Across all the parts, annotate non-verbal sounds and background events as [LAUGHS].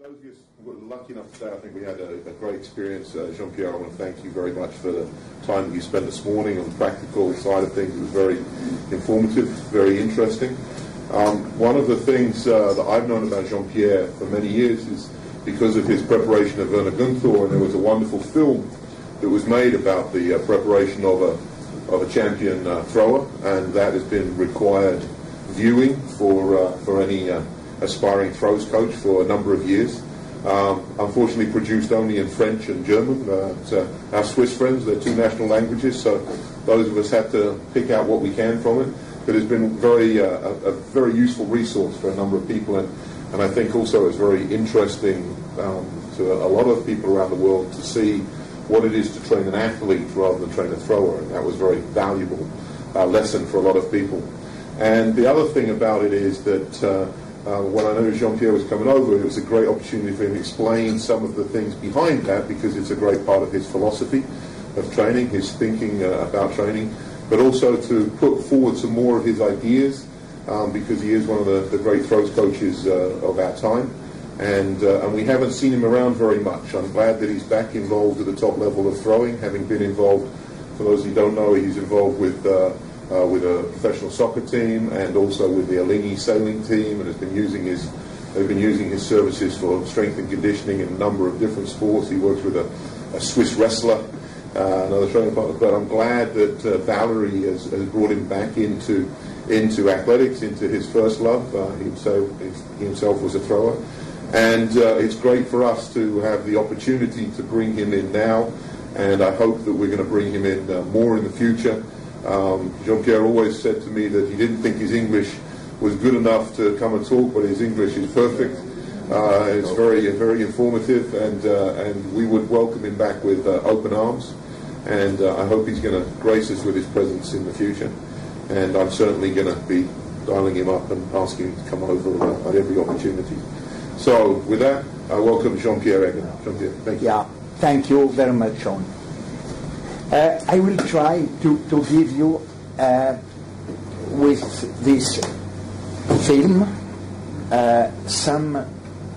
those of us who were lucky enough today, I think we had a, a great experience. Uh, Jean-Pierre, I want to thank you very much for the time that you spent this morning on the practical side of things. It was very informative, very interesting. Um, one of the things uh, that I've known about Jean-Pierre for many years is because of his preparation of Werner Günthör, and there was a wonderful film that was made about the uh, preparation of a of a champion uh, thrower, and that has been required viewing for uh, for any uh, aspiring throws coach for a number of years. Um, unfortunately, produced only in French and German. Uh, our Swiss friends, they're two national languages, so those of us had to pick out what we can from it. But it's been very uh, a, a, very useful resource for a number of people, and, and I think also it's very interesting um, to a, lot of people around the world to see what it is to train an athlete rather than train a thrower, and that was a very valuable uh, lesson for a lot of people. And the other thing about it is that uh, uh, when I know Jean-Pierre was coming over, it was a great opportunity for him to explain some of the things behind that because it's a great part of his philosophy of training, his thinking uh, about training, but also to put forward some more of his ideas um, because he is one of the, the great throws coaches uh, of our time. And, uh, and we haven't seen him around very much. I'm glad that he's back involved at the top level of throwing, having been involved, for those who don't know, he's involved with uh, with a professional soccer team and also with the Alinghi sailing team, and has been using his they've been using his services for strength and conditioning in a number of different sports. He works with a, a Swiss wrestler, uh, another training partner. But I'm glad that uh, Valerie has, has, brought him back into into athletics, into his first love. Uh, himself, he himself was a thrower. And uh, it's great for us to have the opportunity to bring him in now, and I hope that we're going to bring him in uh, more in the future. Um, Jean-Pierre always said to me that he didn't think his English was good enough to come and talk, but his English is perfect. Uh, it's very, very informative, and uh, and we would welcome him back with uh, open arms. And uh, I hope he's going to grace us with his presence in the future. And I'm certainly going to be dialing him up and asking him to come over at every opportunity. So with that, I welcome Jean-Pierre again. Jean-Pierre, thank you. Yeah, thank you very much, John. Uh, I will try to, to give you, uh, with this film, uh, some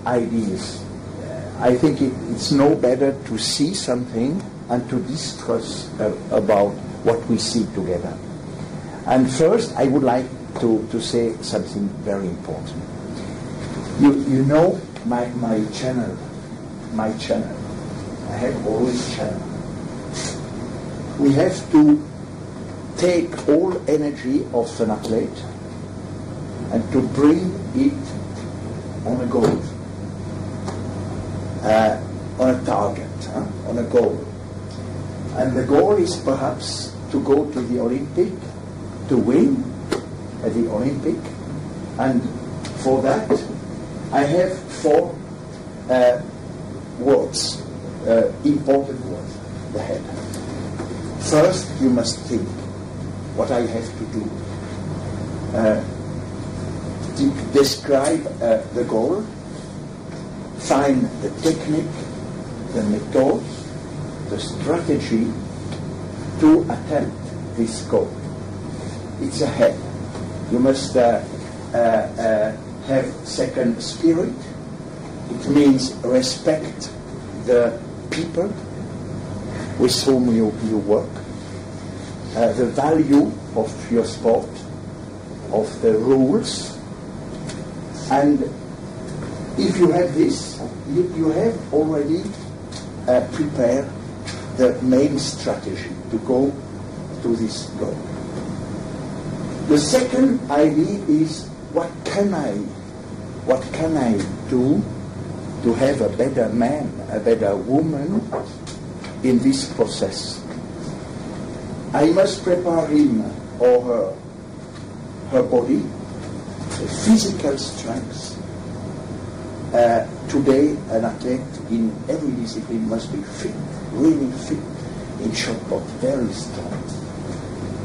ideas. Uh, I think it, it's no better to see something and to discuss uh, about what we see together. And first, I would like to, to say something very important. You, you know my, my channel, my channel. I have always channel we have to take all energy of an athlete and to bring it on a goal, uh, on a target, huh? on a goal. And the goal is perhaps to go to the Olympic, to win at the Olympic. And for that, I have four uh, words, uh, important words, the head. First, you must think what I have to do. Uh, de- describe uh, the goal, find the technique, the method, the strategy to attempt this goal. It's ahead. You must uh, uh, uh, have second spirit. It means respect the people with whom you, you work, uh, the value of your sport, of the rules, and if you have this, you, you have already uh, prepared the main strategy to go to this goal. The second idea is what can I, what can I do to have a better man, a better woman, in this process. I must prepare him or her, her body, the physical strength. Uh, today, an athlete in every discipline must be fit, really fit, in short but very strong,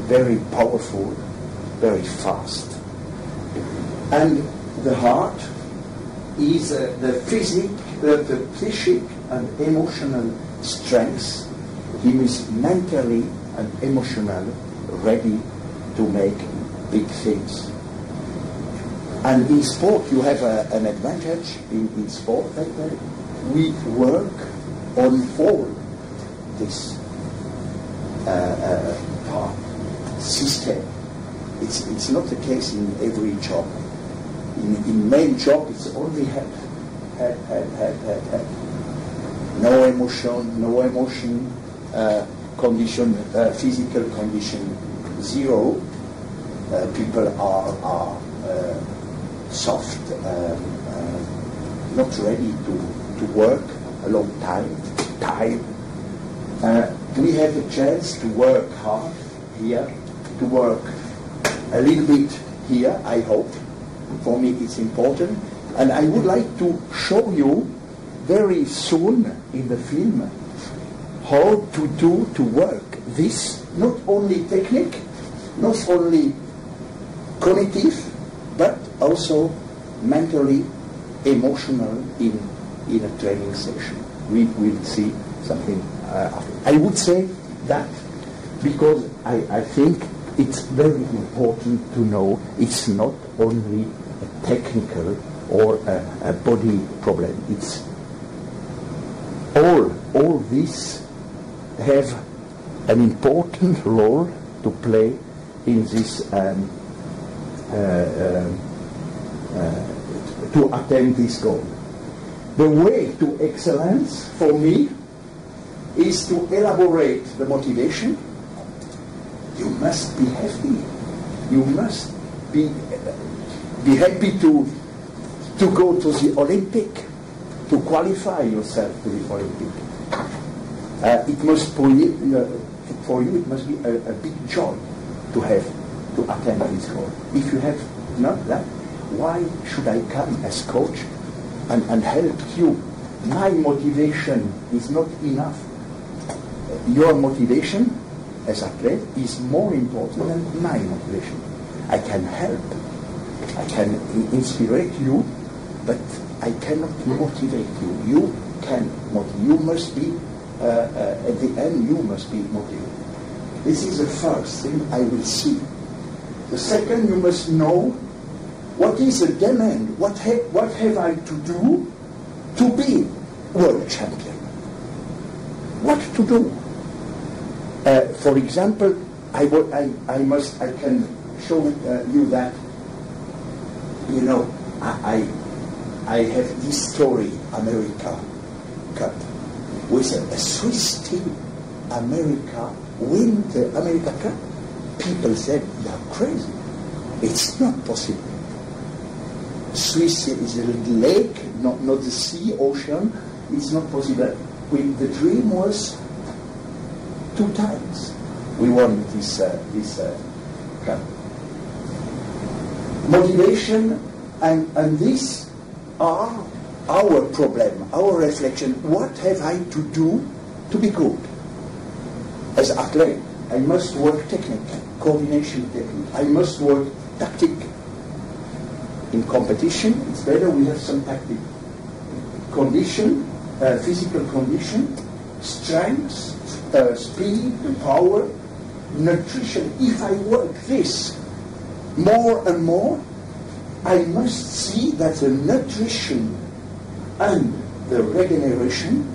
very powerful, very fast. And the heart is uh, the physic, uh, the psychic and emotional strength, he is mentally and emotionally ready to make big things. And in sport, you have a, an advantage in, in sport that uh, we work on all this uh, uh, part, system. It's, it's not the case in every job. In, in main job, it's only head, head, head, head, head, head. No emotion, no emotion, uh, condition, uh, physical condition, zero. Uh, people are, are soft, um, not ready to, to work a long time, time. Uh, we have a chance to work hard here, to work a little bit here, I hope. For me, it's important. And I would like to show you very soon in the film how to do to work this, not only technique, not only cognitive, but also mentally, emotional in, in a training session. We will see something uh, after. I would say that because I, I think it's very important to know it's not only a technical or a, a body problem. It's all, all these have an important role to play in this um, uh, uh, uh, to attain this goal. The way to excellence for me is to elaborate the motivation. You must be happy. You must be be happy to to go to the Olympic, to qualify yourself to the Olympic. Uh, it must for you, uh, for you it must be a, a, big joy to have to attain this goal. If you have not that, why should I come as coach and, and help you? My motivation is not enough. Your motivation as athlete is more important than my motivation. I can help, I can inspire you, but I cannot motivate you. You can. You must be uh, uh, at the end. You must be motivated. This is the first thing I will see. The second, you must know what is the demand? What, ha- what have I to do to be world champion? What to do? Uh, for example, I, I, I must, I can show uh, you that, you know, I, I, I have this story, America Cup, a, a Swiss team, America win the America Cup. People said, you're crazy. It's not possible. Swiss is a lake, not, not the sea, ocean. It's not possible. We, the dream was two times we won this, uh, this uh, cup. Motivation and, and this are our problem, our reflection. What have I to do to be good? As athlete, I must work technique, coordination technique. I must work tactic. In competition, it's better we have some tactic. Condition, uh, physical condition, strength, uh, speed, power, nutrition. If I work this more and more, I must see that the nutrition and the regeneration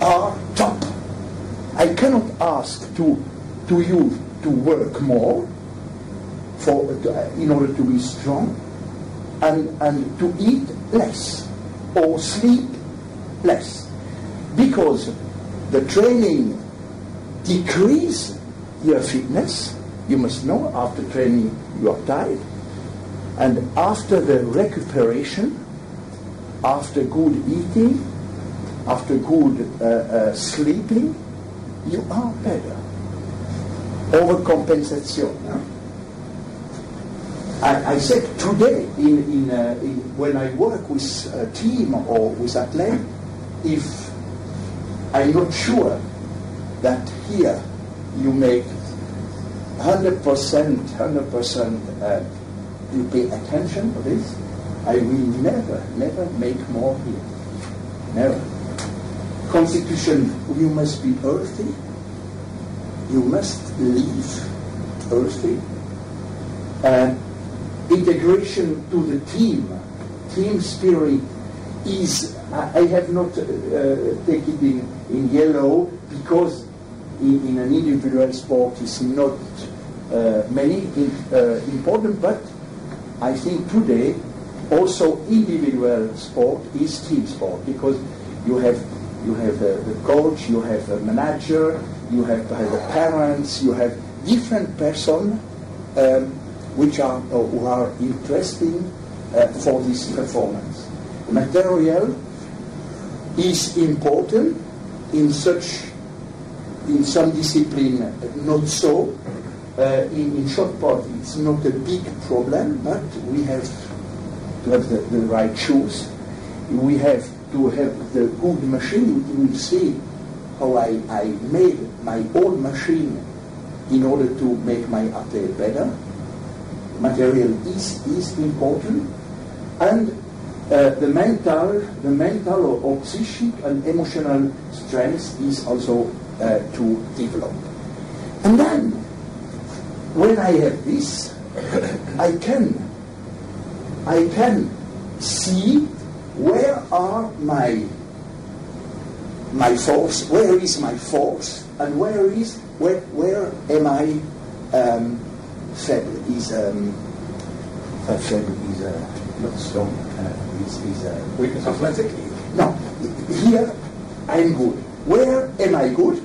are top. I cannot ask to, to you to work more for, in order to be strong and, and to eat less or sleep less because the training decrease your fitness. You must know after training you are tired. And after the recuperation, after good eating, after good uh, uh, sleeping, you are better. Overcompensation. I, I, said today, in, in, uh, in, when I work with a team or with a athlete, if I'm not sure that here you make 100%, 100% uh, you pay attention to this, I will never, never make more here. Never. Constitution, you must be earthy. You must live earthy. And integration to the team, team spirit is, I have not uh, taken it in, in yellow because in, in an individual sport is not uh, many uh, important, but I think today also individual sport is team sport because you have you have the, the coach, you have the manager, you have, have the parents, you have different person um, which are uh, who are interesting uh, for this performance. Material is important in such in some discipline not so. Uh, in, in shot put, it's not a big problem, but we have to have the, the right shoes. We have to have the good machine. You will see how I, I made my own machine in order to make my athlete better. Material is, is important. And uh, the mental, the mental or, or psychic and emotional strength is also uh, to develop. And then, when I have this, I can, I can see where are my my force, where is my force, and where is where where am I um, faible? Is um, uh, faible is uh, not strong. Uh, is is uh, Weakness. athletically. No, here I'm good. Where am I good?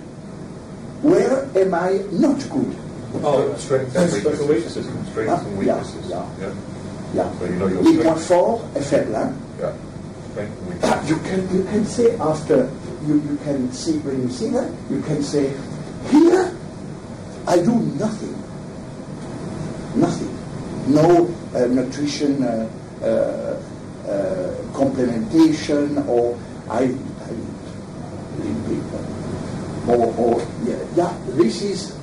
Where am I not good? Oh, strengths and weaknesses. Strengths and weaknesses. yeah. Yeah. Yeah. So you know your Il point strengths. fort faible. Hein? Yeah. Ah, you can you can say after you, you can see when you see that you can say here I do nothing nothing no uh, nutrition uh, uh, uh, complementation or I, I or, or yeah, yeah this is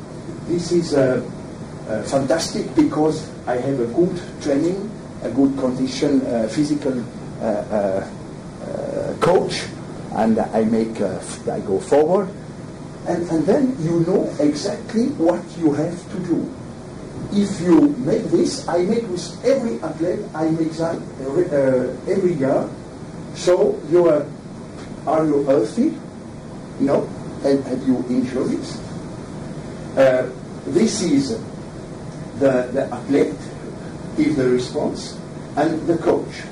this is uh, uh, fantastic because I have a good training a good condition uh, physical uh, uh, uh, coach and I make I go forward. And, and then you know exactly what you have to do. If you make this I make with every athlete I make that every, every year. So you are are you healthy? No. Have, have you injuries uh, this is the, the athlete give the response and the coach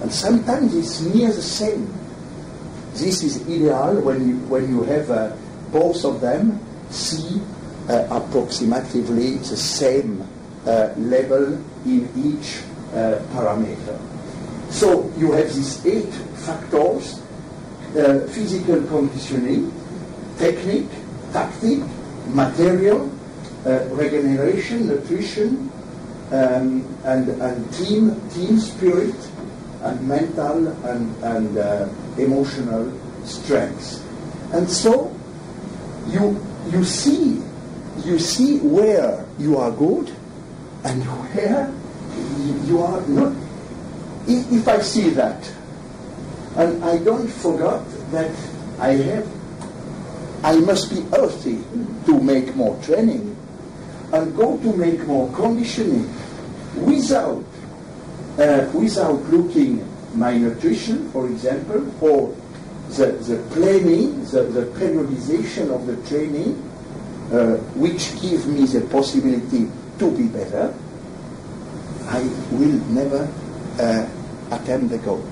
and sometimes it's near the same this is ideal when you, when you have uh, both of them see uh, approximately the same uh, level in each uh, parameter. So you have these eight factors, uh, physical conditioning, technique, tactic, material, uh, regeneration, nutrition, um, and, and team, team spirit, and mental and, and uh, emotional strengths. And so you, you see you see where you are good and where you- are not. If I see that, and I don't forget that I have, I must be healthy to make more training and go to make more conditioning without uh, without looking my nutrition, for example, or the, the planning, the, the periodization of the training, uh, which give me the possibility to be better, I will never uh, attempt the goal.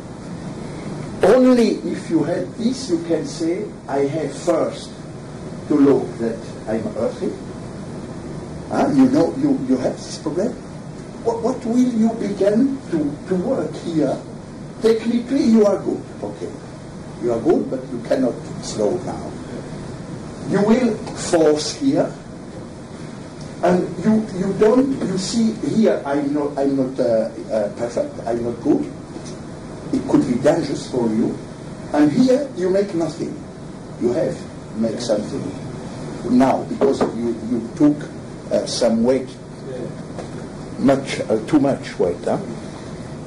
Only if you have this, you can say, I have first to look that I'm healthy. Ah, you know, you, you have this problem. What, what will you begin to, to work here? Technically, you are good. Okay. You are good, but you cannot slow down. You will force here, and you, you don't, you see here, I'm not, I'm not uh, uh, perfect, I'm not good. It could be dangerous for you. And here, you make nothing. You have make something now because you, you took uh, some weight much uh, too much weight. Huh?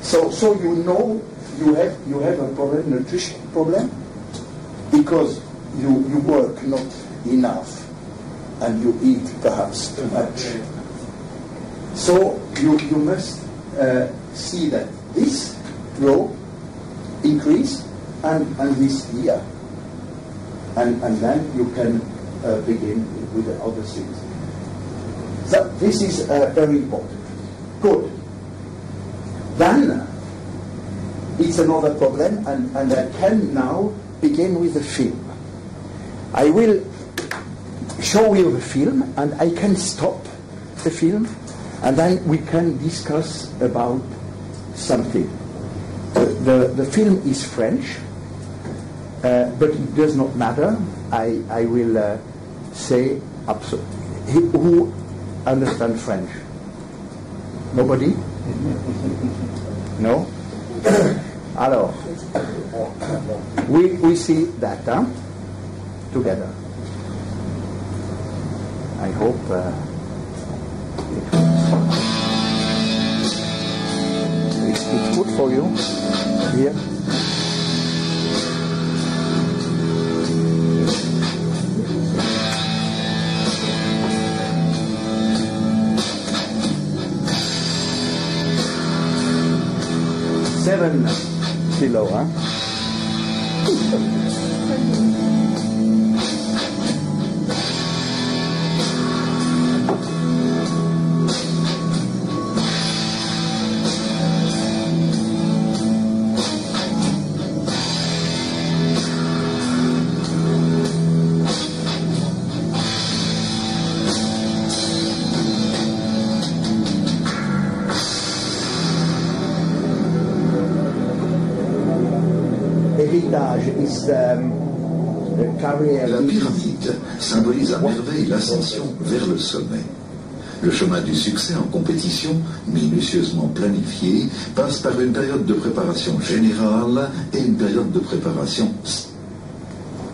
So so you know you have you have a problem, nutrition problem, because you you work not enough and you eat perhaps too much. So you you must uh, see that this row increase and, and this here. And, and then you can uh, begin with the other things. So this is uh, very important. Good. Then it's another problem, and, and I can now begin with the film. I will show you the film, and I can stop the film, and then we can discuss about something. The, the, the film is French, uh, but it does not matter. I, I will uh, say absolutely. Who understand French? Nobody? No? [COUGHS] Alors, we, we see that huh? together. I hope uh, it's, it's good for you here. Seven kilo, huh? Héritage La pyramide symbolise à merveille l'ascension vers le sommet. Le chemin du succès en compétition, minutieusement planifié, passe par une période de préparation générale et une période de préparation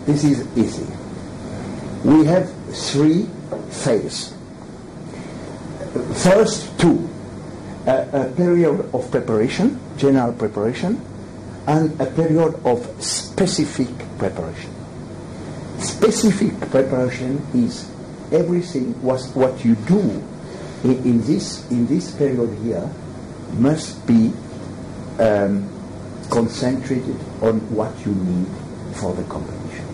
This is easy. We have three phases. First, two. A, a period of preparation, general preparation, and a period of specific preparation. Specific preparation is everything was what you do in, in this in this period here must be um, concentrated on what you need for the competition.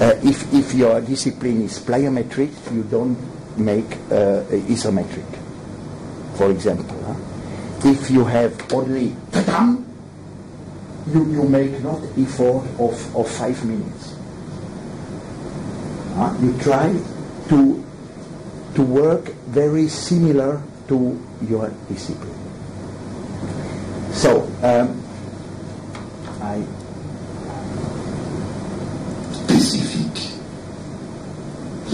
Uh, if, if your discipline is plyometric, you don't make uh, isometric, for example. If you have only ta-dam, you, you make not effort of, of five minutes. Huh? You try to, to work very similar to your discipline. So, um, I,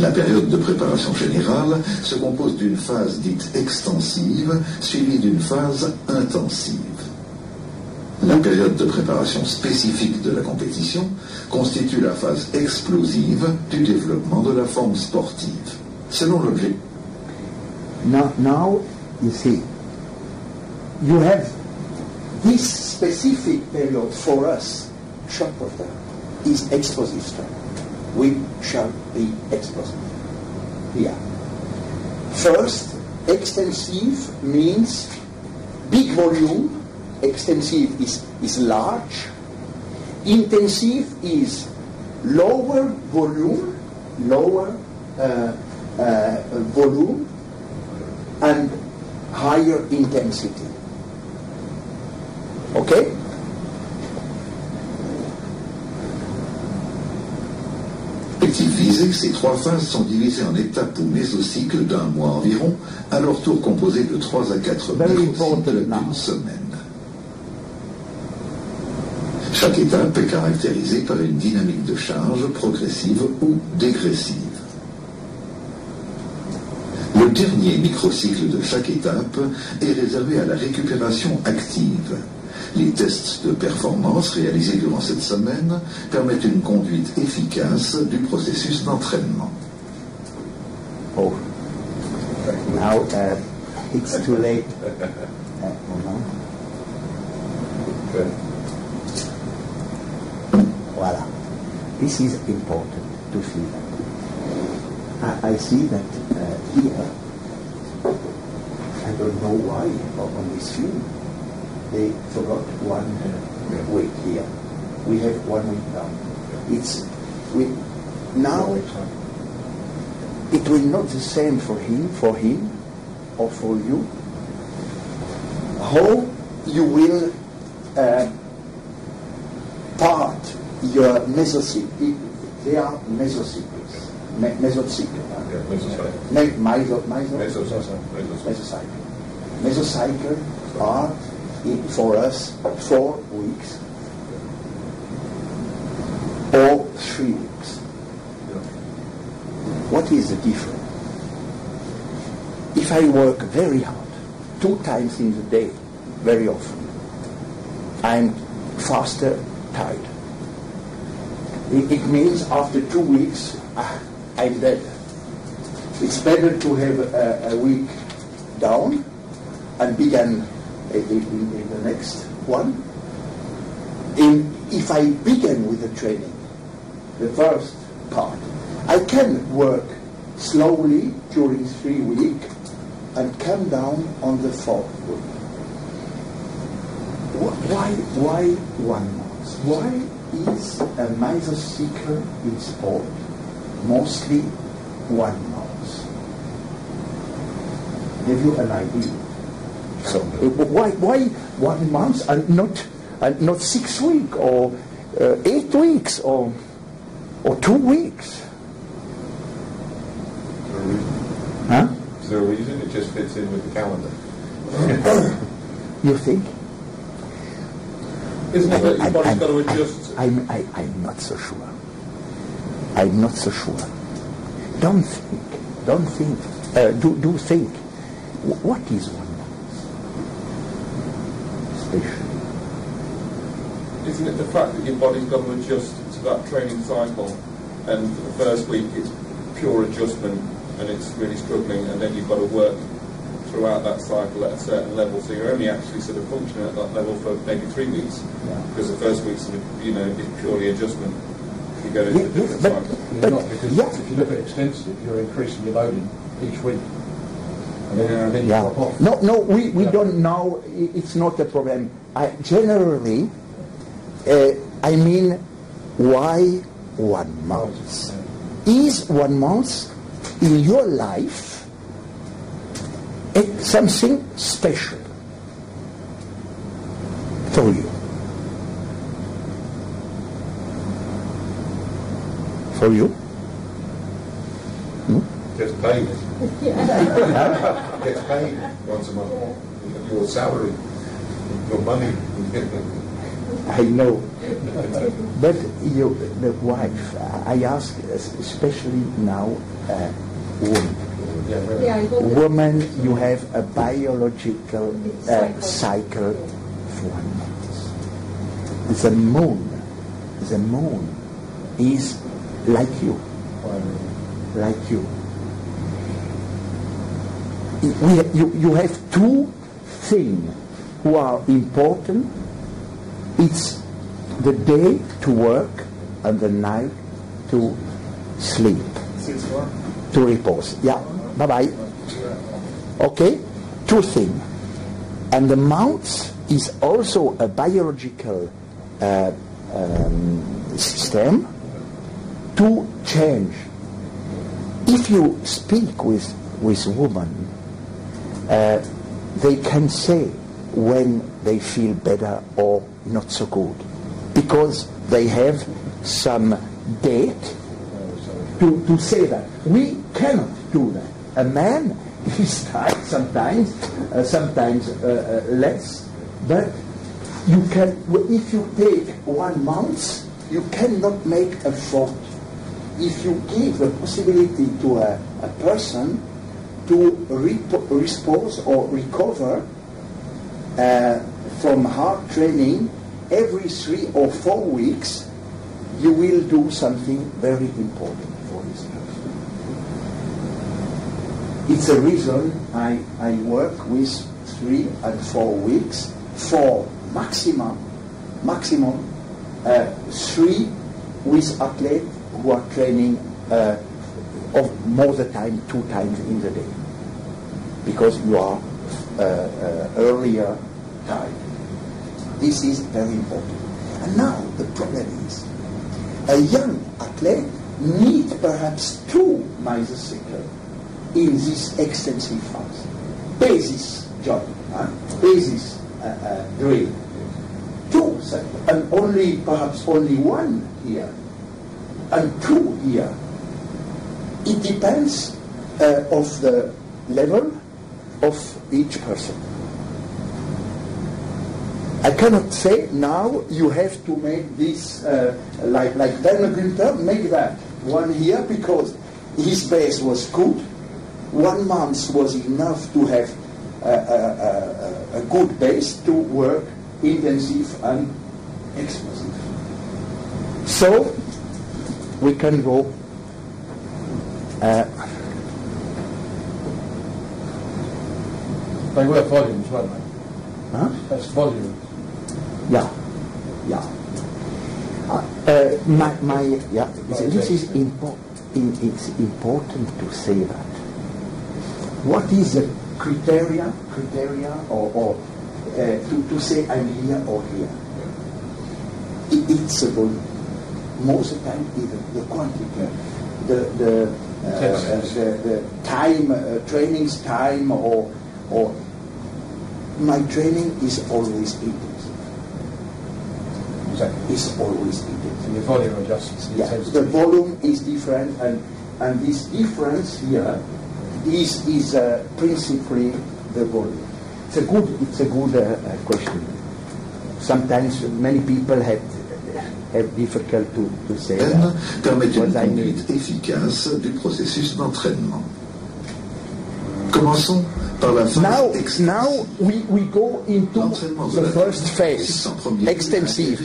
La période de préparation générale se compose d'une phase dite extensive suivie d'une phase intensive. La période de préparation spécifique de la compétition constitue la phase explosive du développement de la forme sportive. Selon l'objet, Now, you see, you have this specific period for us, is explosive. We shall be explosive. Here. First, extensive means big volume. Extensive is, is large. Intensive is lower volume, lower uh, uh, volume, and higher intensity. Okay? Objectif visé, ces trois phases sont divisées en étapes ou mésocycles d'un mois environ, à leur tour composés de 3 à 4 Very microcycles d'une semaine. Chaque étape est caractérisée par une dynamique de charge progressive ou dégressive. Le dernier microcycle de chaque étape est réservé à la récupération active. Les tests de performance réalisés durant cette semaine permettent une conduite efficace du processus d'entraînement. Oh, now uh, it's too late. [LAUGHS] Uh, no. Voila. This is important to see that. I, I see that uh, here, and don't know why on this film they forgot one week here. We have one week down. It's we now it will not the same for him, for him, or for you. How you will uh, part your mesocycle. They are mesocycles. Me- mesocycle. Yeah, mesocycle. Me- meso, meso, Mesocycle. mesocycle. Mesocycle are for us four weeks or three weeks. What is the difference? If I work very hard, two times in the day, very often, I'm faster tired. It, means after two weeks, ah, I'm dead. It's better to have a, a week down and begin in, in- the next one. In, if I begin with the training, the first part, I can work slowly during three weeks and come down on the fourth week. Why, why one month? Why is a mesocycle in sport mostly one month? Give you an idea. So, Uh, Why, why one month and not, and not six weeks or uh, eight weeks or, or two weeks? is there a reason? Huh? Is there a reason? It just fits in with the calendar. [LAUGHS] You think? Isn't it that your I'm- I'm- got to adjust? I'm, I, I'm not so sure. I'm not so sure. Don't think. Don't think. Uh, do, do think. Wh- What is one month? Special. Isn't it the fact that your body's got to adjust to that training cycle, and for the first week it's pure adjustment and it's really struggling, and then you've got to work throughout that cycle at a certain level, so you're only actually sort of functioning at that level for maybe three weeks, Yeah. because the first week's sort of, you know is purely adjustment. You go into Yeah, a different but- cycle. But- not, because yeah. if you look at extensive, you're increasing your loading each week. Yeah. and then you Yeah. drop off. No, no, we, we Yeah. don't know. It's not a problem. I, generally, uh, I mean, why one month? Is one month in your life it, something special for you? For you? Gets paid. Gets paid once a month. Your salary, your money. I know. But you, the wife, I ask, especially now, uh, woman. Yeah, I got. Woman, you have a biological uh, Cycle. cycle for one month. The moon, the moon is like you, like you. We, you, you have two things who are important. It's the day to work and the night to sleep, to repose. Yeah, bye bye. Okay, two things. And the mouth is also a biological uh, um, system to change. If you speak with with women, uh, they can say when they feel better or not so good because they have some date to, to say that. We cannot do that. A man [LAUGHS] is tired sometimes, uh, sometimes uh, uh, less, but you can, if you take one month, you cannot make a fault. If you give the possibility to a, a person to repose or recover uh, from hard training every three or four weeks, you will do something very important for this person. It's a reason I, I work with three and four weeks for maximum, maximum uh, three with athletes who are training uh, of more the time, two times in the day. Because you are uh, uh, earlier time. This is very important. And now the problem is, a young athlete needs perhaps two mesocycles in this extensive phase. Basis job, huh? basis uh, uh, drill. Two cycles, and only perhaps only one here, and two here. It depends uh, of the level of each person. I cannot say now you have to make this uh, like like Werner Günthör, make that one here because his base was good. One month was enough to have a, a, a, a good base to work intensive and explosive. So we can go. Uh, They were volumes, weren't they? huh? That's volume. Yeah, yeah. Uh, uh, my, my, yeah, this is impo- in, it's important to say that. What is the criteria, criteria, or, or uh, to, to say I'm here or here? It, it's a volume. Most of the time, even the quantity, the the uh, the, the time, uh, training's time, or or my training is always intensive. Exactly. Is always intensive. And your volume adjusts the Yeah, the volume is different, and and this difference here is is uh, principally the volume. It's a good it's a good uh, uh, question. Sometimes many people have have difficult to, to say M that. permet une What I mean. conduite efficace du processus d'entraînement. Commençons par la phase Now, now we, we go into the la first phase, extensive.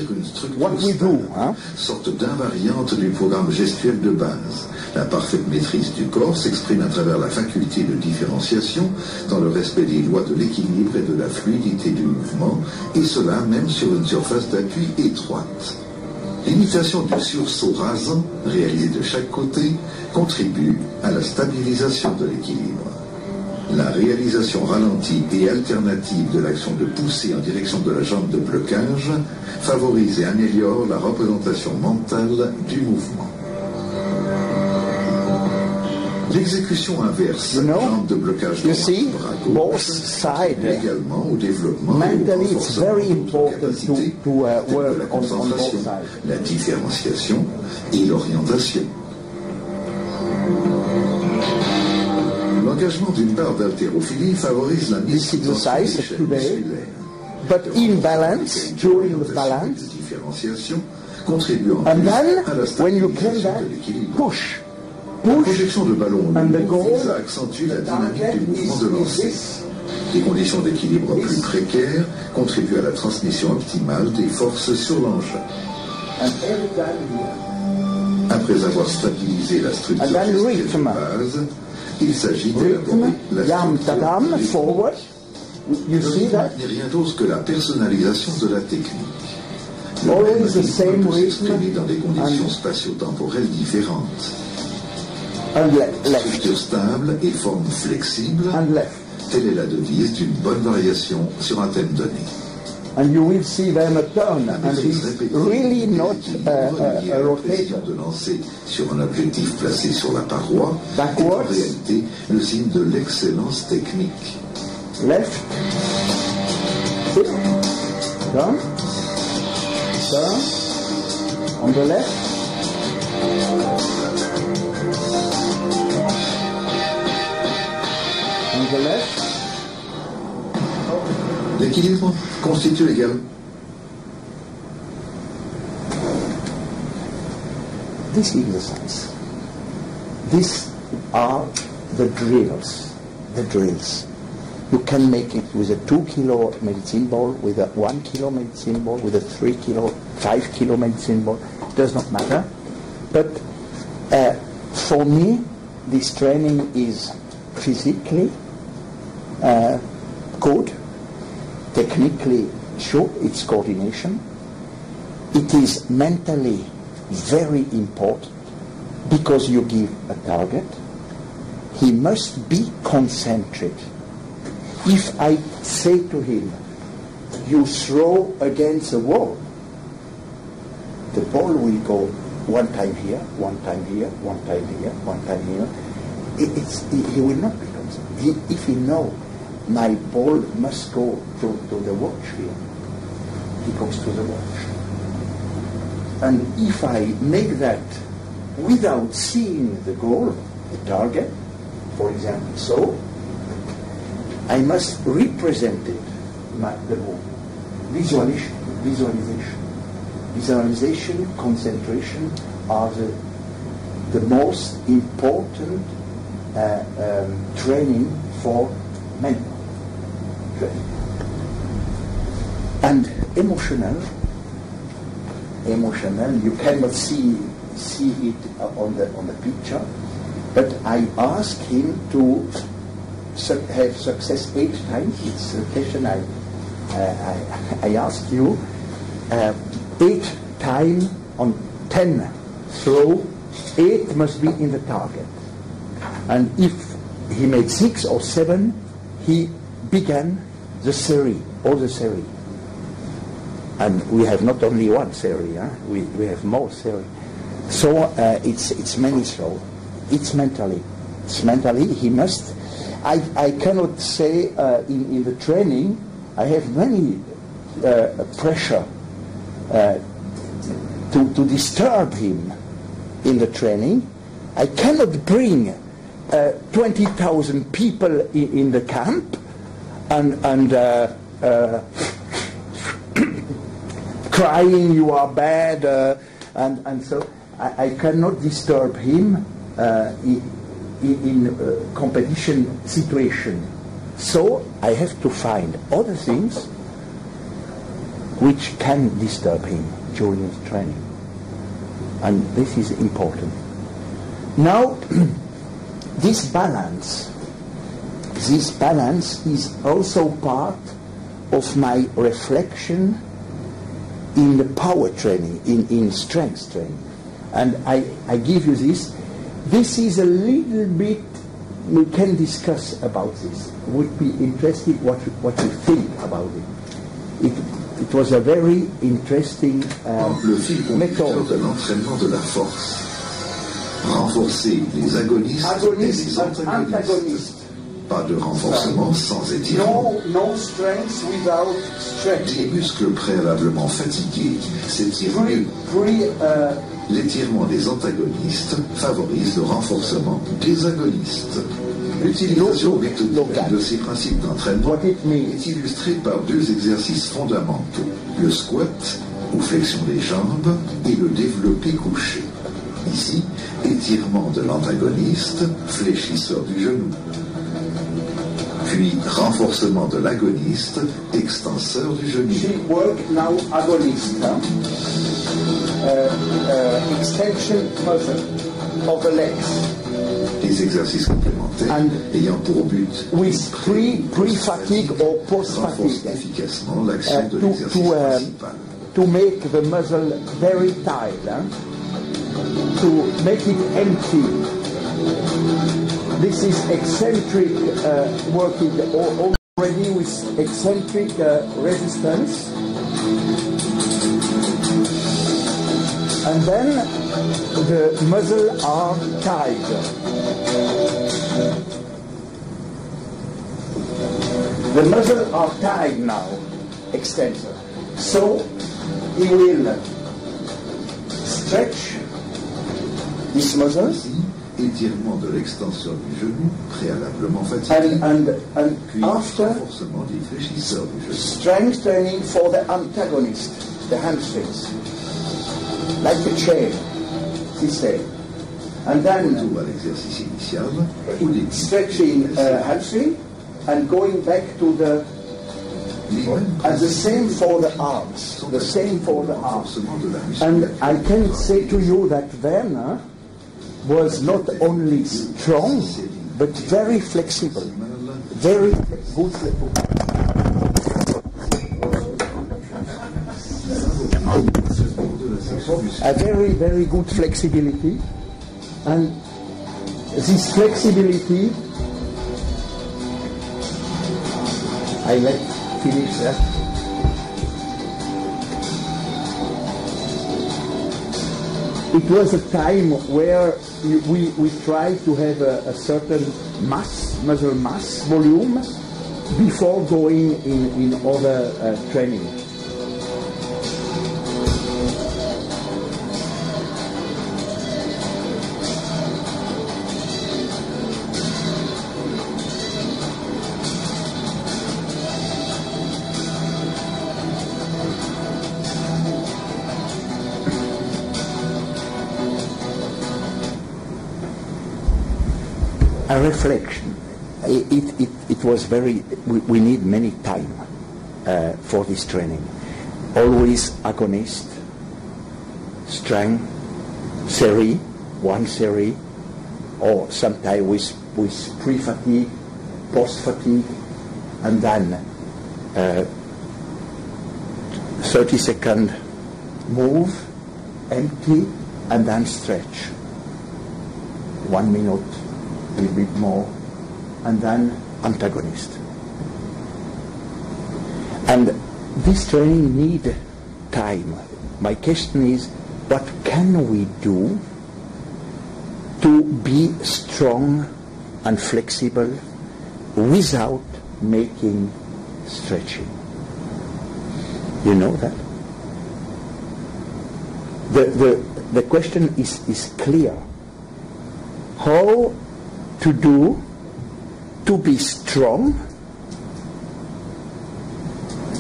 What we do, hein? sorte d'invariante du programme gestuel de base. La parfaite maîtrise du corps s'exprime à travers la faculté de différenciation dans le respect des lois de l'équilibre et de la fluidité du mouvement, et cela même sur une surface d'appui étroite. L'imitation du sursaut rasant, réalisé de chaque côté, contribue à la stabilisation de l'équilibre. La réalisation ralentie et alternative de l'action de poussée en direction de la jambe de blocage favorise et améliore la représentation mentale du mouvement. L'exécution inverse, You know, jambe de blocage you see, bras both également au développement et au Mentally, it's very important to- to, uh, telles que work la on- on both concentration, sides. la différenciation et l'orientation. L'engagement d'une barre d'haltérophilie favorise la mise This sous tension exercise des chaînes today, musculaires. but in balance, during the de balance, différenciation contribuant and plus then à la when you can stabilisation then de l'équilibre. push, La push, projection de ballon au and the niveau goal, vise à accentuer la the dynamique target du mouvement de is, is lancer. this. Des conditions d'équilibre This. plus précaires contribuent à la transmission optimale des forces sur l'engin. And every time here, Après avoir stabilisé la structure And then gestuelle de rhythm. base, il s'agit d'élaborer la yam tadam, forward. You see rythme that? n'est rien d'autre que la personnalisation de la technique. Le Always the rythme same peut s'exprimer rhythm dans des conditions spatio-temporelles différentes. And le- left, Structure stable et forme flexible, and left. telle est la devise d'une bonne variation sur un thème donné. And you will see them a turn, La and he's really not a, liés a, a précision rotator. de lancer sur un objectif placé sur la paroi est en réalité le signe de l'excellence technique. Left, turn, turn, on the left, on the left, L'équilibre constitue également this exercise. These are the drills. The drills. You can make it with a two kilo medicine ball, with a one kilo medicine ball, with a three kilo, five kilo medicine ball. It does not matter. But uh, for me, this training is physically uh, good, technically sure, it's coordination. It is mentally very important because you give a target. He must be concentrated. if I say to him, you throw against the wall, the ball will go one time here, one time here, one time here, one time here. It, it's, he, he will not be concerned. He, if he know my ball must go to, to the watch here, he goes to the watch. And if I make that without seeing the goal, the target, for example, so, I must represent it, my, the goal. Visualization, visualization. Visualization, concentration are the, the most important uh, um, training for training. And emotional, emotional, you cannot see see it on the on the picture, but I ask him to su- have success eight times. It's a question I uh, I, I ask you uh, eight time on ten throw, eight must be in the target, and if he made six or seven, he began the series, all the series. And we have not only one series, huh? we, we have more series. So uh, it's, it's many throw. It's mentally. It's mentally, he must. I, I cannot say uh, in, in the training, I have many uh, pressure uh, to, to disturb him in the training. I cannot bring uh, 20,000 people in, in the camp and, and uh, uh, [COUGHS] crying, you are bad, uh, and, and so I, I cannot disturb him uh, in, in uh, competition situation. So I have to find other things which can disturb him during his training. And this is important. Now, [CLEARS THROAT] this balance, this balance is also part of my reflection in the power training, in, in strength training. And I, I give you this. This is a little bit, we can discuss about this. Would be interested what, what you think about it. It, it was a very interesting um, Le fil conducteur method. de l'entraînement de la force. Renforcer les agonistes et les antagonistes. Pas de renforcement sans étirement. No, no strength without Les muscles préalablement fatigués s'étirent mieux. Free, free uh, L'étirement des antagonistes favorise le renforcement des agonistes. L'utilisation méthodique de ces principes d'entraînement est illustrée par deux exercices fondamentaux, le squat ou flexion des jambes et le développé couché. Ici, étirement de l'antagoniste, fléchisseur du genou. Puis renforcement de l'agoniste, extenseur du genou. She work now agonist. Huh? Uh, uh, extension muscle of the legs Des exercices complémentaires And ayant pour but with pre pre fatigue or post fatigue efficacement l'action uh, de to l'exercice to, um, principal. to make the muscle very tight, huh? to make it empty. This is eccentric uh, working already with eccentric uh, resistance. And then the muscle are tied. The muscle are tied now, extensor. So he will stretch these muscles étirement de l'extenseur du genou préalablement fatigué, and, and, and puis after renforcement du genou. strength training for the antagonist, the hamstrings, like a chain, system. And then Retour à l'exercice initial, ou des stretching uh, hamstring and going back to the and the same for the arms, the same for the arms. renforcement de la And. I can say to you that Werner was not only strong, but very flexible. Very good. A very, very good flexibility. And this flexibility I let finish that. It was a time where we, we tried to have a, a certain mass, muscle mass, volume, before going in, in other uh, training. Reflection. It, it, it, was very, we, we need many time uh, for this training. Always agonist, strength, series, one series, or sometimes with, with pre-fatigue, post-fatigue, and then uh, 30 second move, empty, and then stretch. One minute, a little bit more, and then antagonist. And this training need time. My question is, what can we do to be strong and flexible without making stretching? You know that? The, the, the question is, is clear. How to do to be strong,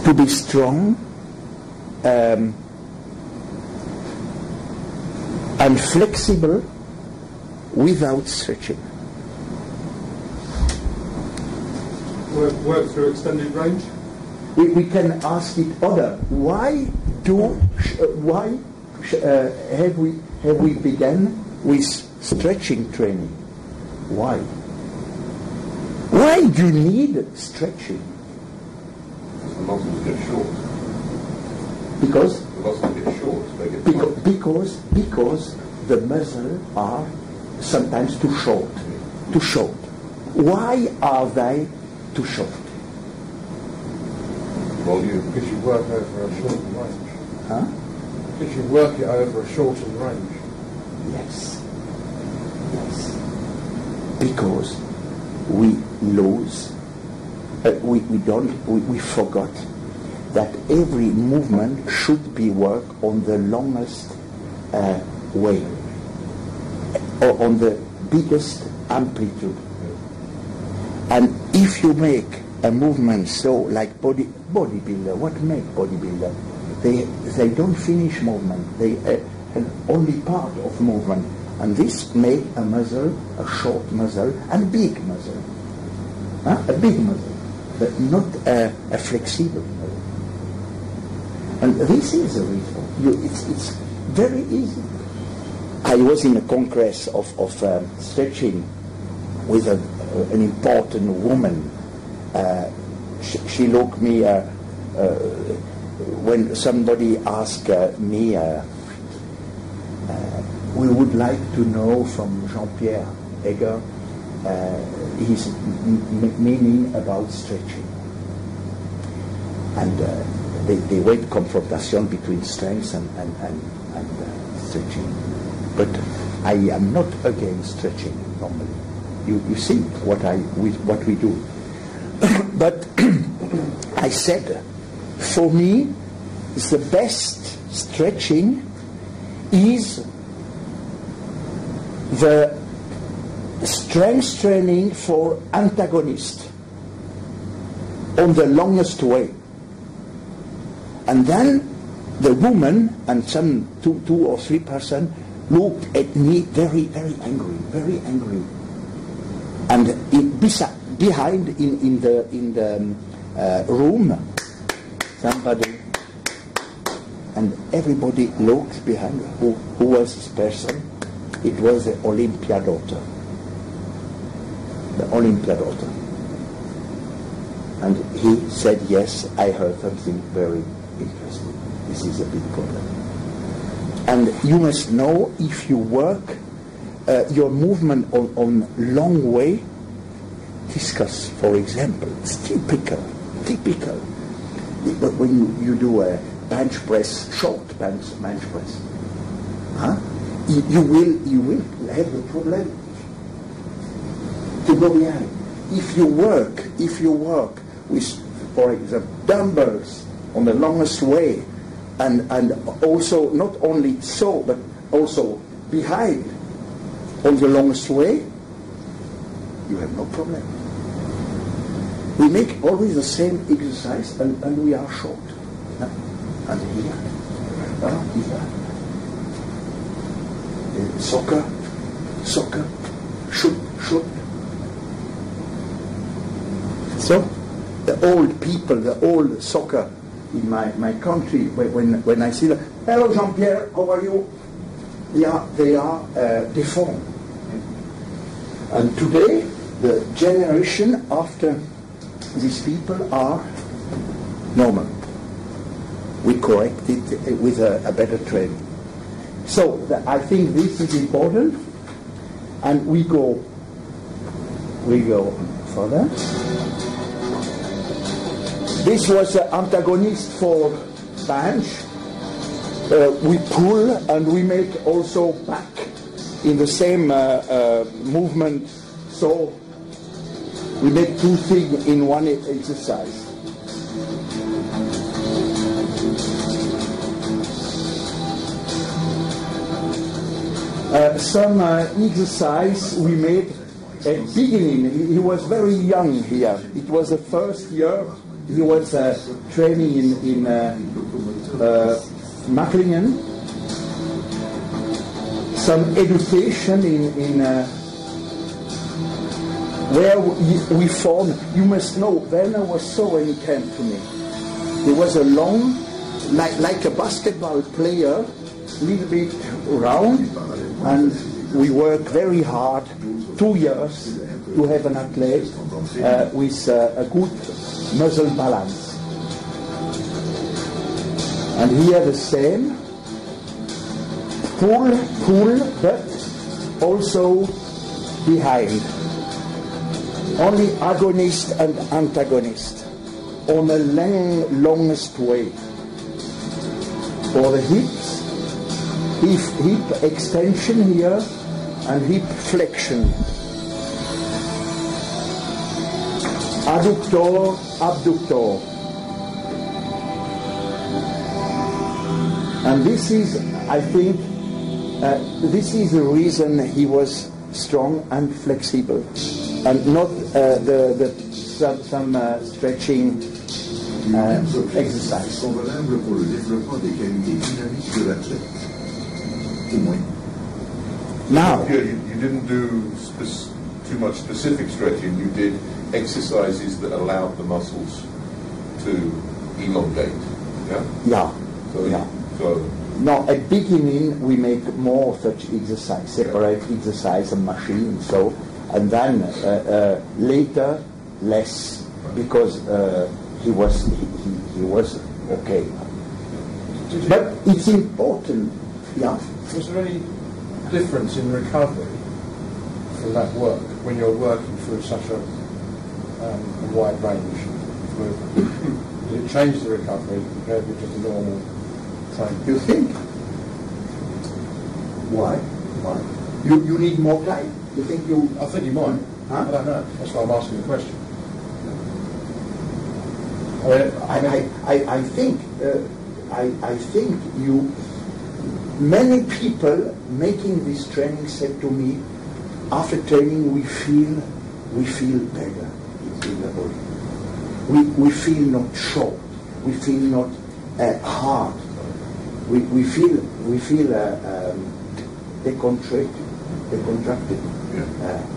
to be strong um, and flexible without stretching. Work, work through extended range. We, we can ask it other. Why do sh- uh, why sh- uh, have we have we begun with stretching training? Why? Why do you need stretching? The muscles get short. Because The muscles get short. They get because because, because the muscles are sometimes too short. Too short. Why are they too short? Volume. Because you work over a shortened range. Huh? Because you work it over a shortened range. Yes. Because we lose, uh, we, we don't, we, we forgot that every movement should be work on the longest uh, way, or on the biggest amplitude. And if you make a movement so like body bodybuilder, what make bodybuilder? They they don't finish movement. They uh, only part of movement, and this make a muzzle, a short muzzle, and big muscle, huh? a big muzzle, but not a, a flexible muscle. And this is the reason. You, it's it's very easy. I was in a congress of of um, stretching with a, an important woman. Uh, she, she looked me uh, uh, when somebody asked uh, me, uh, uh, we would like to know from Jean-Pierre Egger uh, his meaning about stretching. And uh, they, they confrontation between strength and, and, and, and uh, stretching. But I am not against stretching normally. You, you see what, I, we, what we do. [COUGHS] but [COUGHS] I said, for me, the best stretching is the strength training for antagonist on the longest way. And then the woman and some two, two or three person looked at me very, very angry, very angry. And it, behind in, in the, in the um, uh, room, somebody, and everybody looked behind who, who was this person. It was the Olympia daughter. The Olympia daughter. And he said, yes, I heard something very interesting. This is a big problem. And you must know if you work uh, your movement on, on long way, discus, for example, it's typical typical. But when you, you do a bench press, short bench, bench press, huh? you, you will you will have the problem go behind. If you work, if you work with, for example, dumbbells on the longest way, and and also not only so, but also behind on the longest way, you have no problem. We make always the same exercise and, and we are short. And here, here. Uh, soccer, soccer, shoot, shoot. So, the old people, the old soccer in my, my country, when, when, I see them, hello Jean-Pierre, how are you? They are, they are uh, deformed. And today, the generation after these people are normal. We correct it with a, a better training. So the, I think this is important, and we go, we go further. This was an antagonist for bench. Uh, we pull and we make also back in the same uh, uh, movement. So we make two things in one exercise. Uh, some uh, exercise we made at beginning. He was very young here. It was the first year he was uh, training in, in uh, uh, Magglingen. Some education in, in uh, where we, found, you must know, Werner was so uncanny to me. He was a long, like, like a basketball player, a little bit round, and we worked very hard, two years, to have an athlete uh, with uh, a good muscle balance. And here the same, pull, pull, but also behind only agonist and antagonist on the long, longest way. For the hips, hip, hip extension here and hip flexion. Adductor, abductor. And this is, I think, uh, this is the reason he was strong and flexible, and not uh, the, the some, some uh, stretching uh, exercise. Now, you, you didn't do too much specific stretching. You did exercises that allowed the muscles to elongate. Yeah. yeah, So, yeah. so No, at beginning we make more such exercise, separate exercise and machine. So, and then uh, uh, later less because uh, he was he, he, he was okay. Did you, But it's important, yeah. was there any difference in recovery for that work when you're working through such a, um, a wide range of movement? Did it change the recovery compared with just a normal training? You think? Why? Why? You you need more time. You think you? I think you might. Huh? I don't know. That's why I'm asking the question. I mean, I I, I, I, I think uh, I, I think you many people making this training said to me after training we feel we feel better in the body we, we feel not short we feel not uh, hard we, we feel we feel uh, um, decontracted decontracted uh,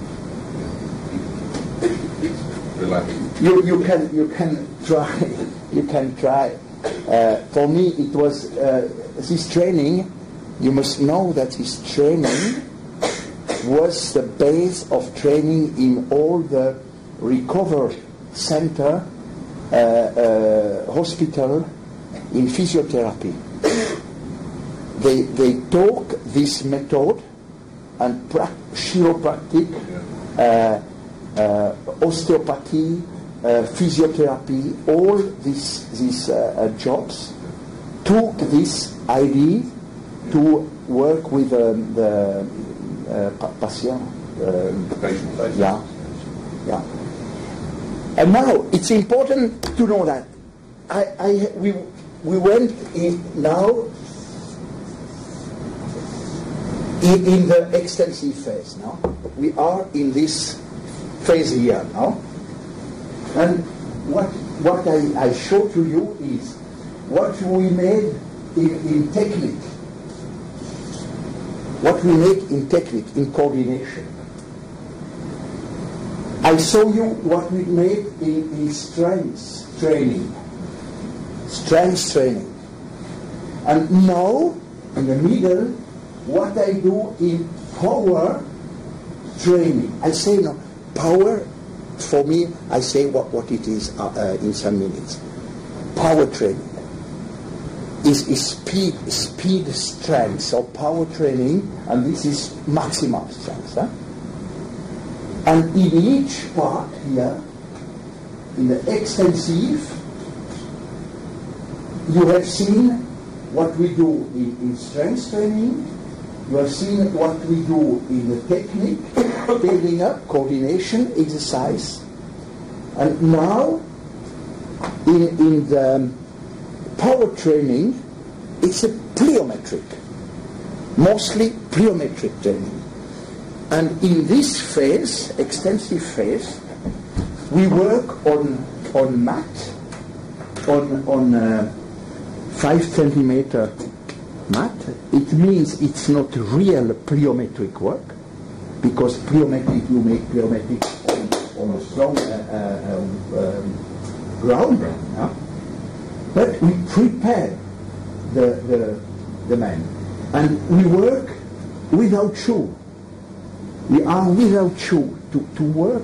relaxing. you, you can you can try [LAUGHS] you can try. Uh, for me, it was uh, this training. You must know that this training was the base of training in all the recovery center, uh, uh, hospital, in physiotherapy. They they took this method and pra- chiropractic, uh, uh, osteopathy, uh, physiotherapy, all these, these jobs took this idea to work with um, the uh, patient. um, Patient yeah, yeah. And now it's important to know that I, I we we went in now in, in the extensive phase now. We are in this phase here now. And what what I, I show to you is what we made in, in technique. What we make in technique, in coordination. I show you what we made in, in strength training. Strength training. And now, in the middle, what I do in power training. I say no, power, for me, I say what, what it is uh, uh, in some minutes. Power training is, is speed, speed strength, or power training, and this is maximum strength. Huh? And in each part here, in the extensive, you have seen what we do in, in strength training, you have seen what we do in the technique, [COUGHS] building up, coordination, exercise. And now, in, in the power training, it's a plyometric, mostly plyometric training. And in this phase, extensive phase, we work on on mat, on on uh, five centimeter mat. It means it's not real plyometric work, because plyometric you make plyometric on, on a strong uh, uh, um, um, ground. yeah? But we prepare the, the, the man. And we work without shoe. We are without shoe to, to work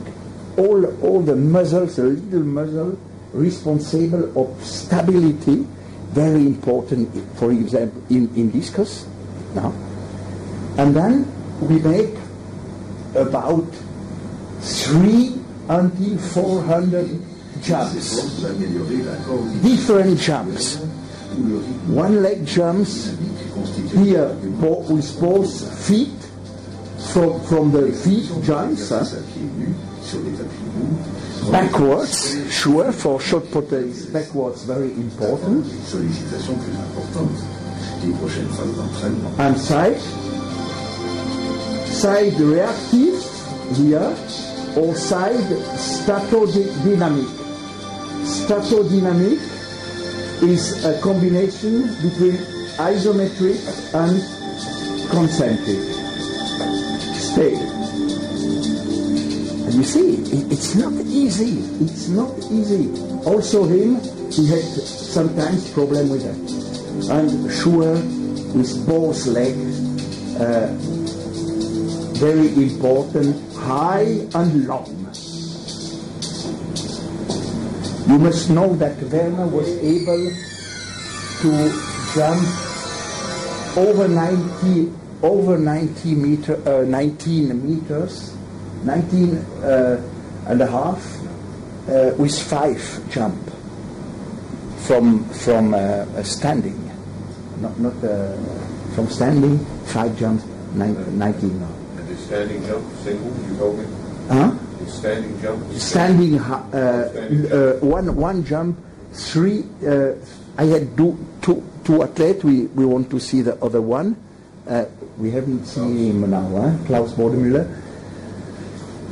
all, all the muscles, the little muscle responsible of stability, very important, for example, in, in discus. Now. And then we make about three until 400 jumps different jumps. One leg jumps here with both feet, from, from the feet jumps, huh? à pieds nus sur des tapis mous, backwards, sure, for shot putters, backwards very important, des sollicitations plus importantes. Les prochaines phases d'entraînement. and side, side reactive here, or side statodynamic. Statodynamic is a combination between isometric and concentric. And you see, it's not easy. It's not easy. Also him, he had sometimes problem with that. And sure, with both legs, uh, very important, high and long. You must know that Werner was able to jump over 90, over 90 meter, uh, 19 meters, 19 uh, and a half, uh, with five jump from from uh, standing, not not uh, from standing, five jumps, nine, 19 now. And the standing jump, single, you told me? Huh? Standing jump? standing uh, Standing uh, one one jump three uh, I had do, two two athletes we, we want to see the other one uh, we haven't seen him now huh? Klaus Bodenmüller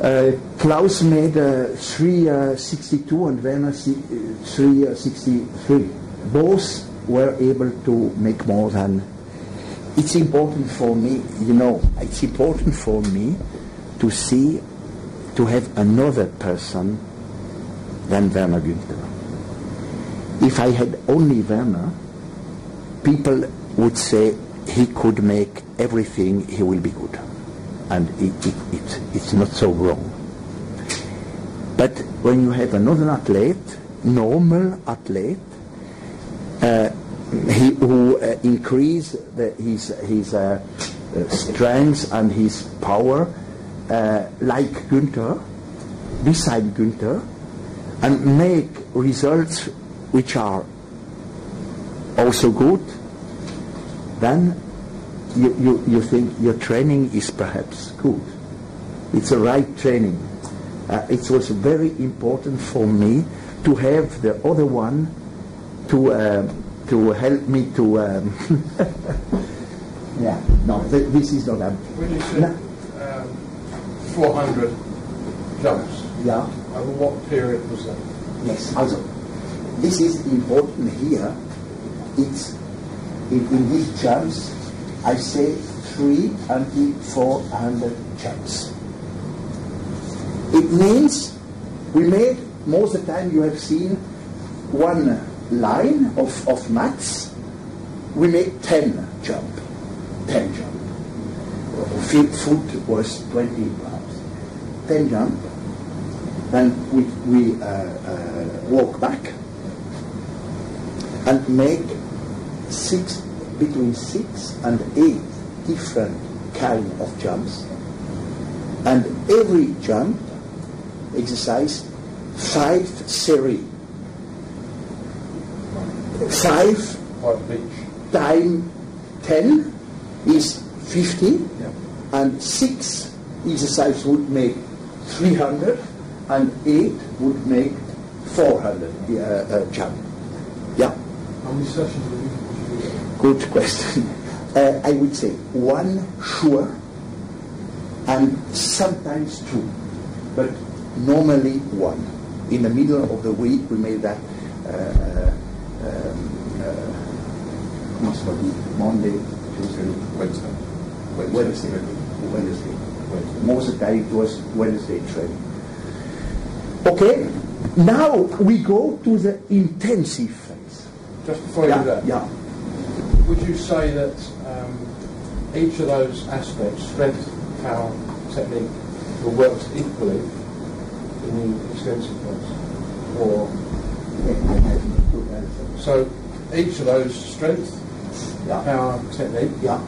uh, Klaus made uh, 362 and Werner uh, 363 both were able to make more than it's important for me you know it's important for me to see to have another person than Werner Günthör. If I had only Werner, people would say he could make everything, he will be good. And it, it, it, it's not so wrong. But when you have another athlete, normal athlete, uh, he, who uh, increase the, his, his uh, strength and his power, uh, like Günthör, beside Günthör, and make results which are also good, then you, you, you think your training is perhaps good. It's a right training. Uh, it was very important for me to have the other one to uh, to help me to. Um, [LAUGHS] yeah, no, th- this is not. Um, When you No. um, 400 jumps, yeah. over what period was that? Yes, also, this is important here. It's in, in these jumps, I say three until 400 jumps. It means we made, most of the time you have seen one line of, of mats, we made 10 jump, 10 jump. Feet, foot was 20 pounds. 10 jump, then we, we uh, uh, walk back and make six, between six and eight different kind of jumps. And every jump exercise five series. Five Quite beach. time 10 is 50 Yeah. and 6 exercise would make 300 and 8 would make 400 uh, uh, jump. Yeah, How many sessions a week would you do that? Good question. [LAUGHS] Uh, I would say one sure and sometimes two, but normally one. In the middle of the week we made that uh, um, uh, be Monday, Tuesday, Wednesday. Wednesday. Wednesday. Most of the time it was Wednesday training. Okay, now we go to the intensive phase. Just before you do that, yeah. Would you say that um, each of those aspects, strength, power, technique, will work equally in the extensive phase? Or I have to answer. so each of those strength, Yeah. power, technique, Yeah,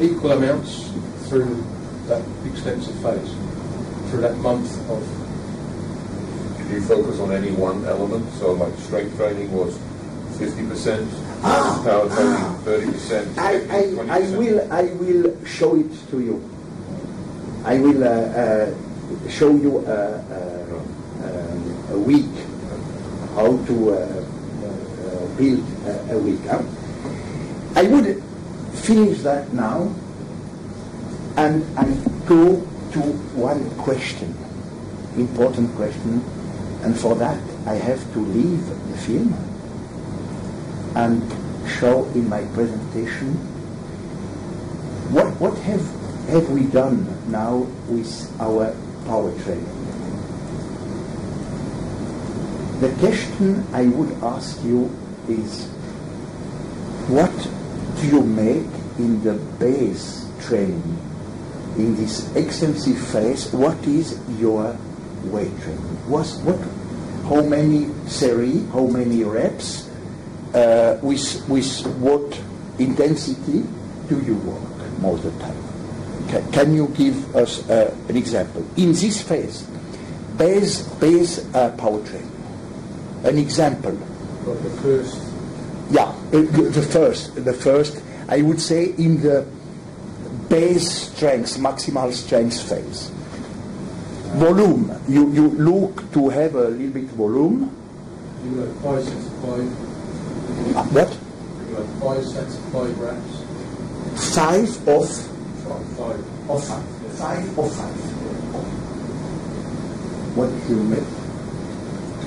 equal amounts through that extensive phase, through that month of Did you focus on any one element? So like strength training was 50%, Ah, power ah. 30%, I, I, I will I will show it to you. I will uh, uh, show you uh, uh, um, a week how to uh, uh, build a, a week. huh? I would finish that now and, and go to one question, important question, and for that I have to leave the film and show in my presentation what, what have, have we done now with our power training. The question I would ask you is what do you make in the base training, in this extensive phase? What is your weight training? What, what, how many series, how many reps, uh, with, with what intensity do you work most of the time? Ca- Can you give us uh, an example? In this phase, base, base uh, power training, an example. the first Yeah, uh, the first, the first, I would say in the base strength, maximal strength phase. Volume, you, you look to have a little bit volume. You got What? You got five sets of five reps. Five of, Five. Five. of five. Five of five. What do you mean?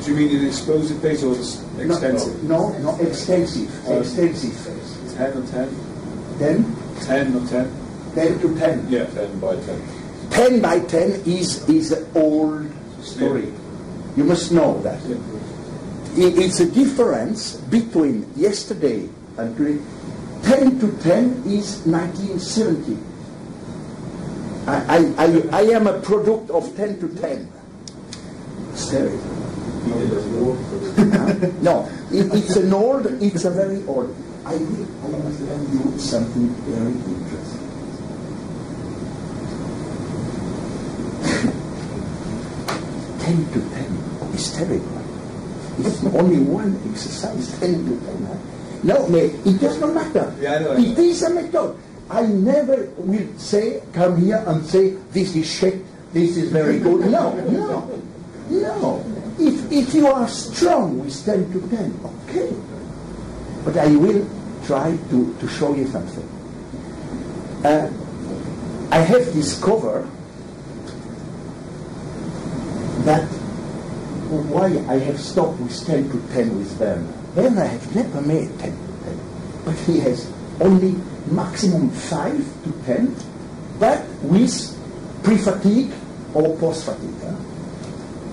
Do you mean in explosive phase or s- extensive? No, no, extensive, um, extensive phase. 10 or 10? Then, 10 or 10? 10 to 10. Yeah. 10 by 10. 10 by 10 is, is an old story. You must know that. Yeah. It's a difference between yesterday and today. 10 to 10 is 1970. I, I, I, I am a product of 10 to 10. Stereo. [LAUGHS] no, it, it's an old, it's a very old. I will, I will tell you something very interesting. [LAUGHS] 10 to 10 is terrible. It's only one exercise, 10 to 10. Huh? No, it does not matter. Yeah, I know, I know. is a method. I never will say, come here and say, this is shit, this is very good. No, no, no. If, if you are strong with 10 to 10, okay. But I will try to, to show you something. Uh, I have discovered that why I have stopped with 10 to 10 with Werner. Werner I have never made 10 to 10, but he has only maximum 5 to 10, but with pre-fatigue or post-fatigue. huh?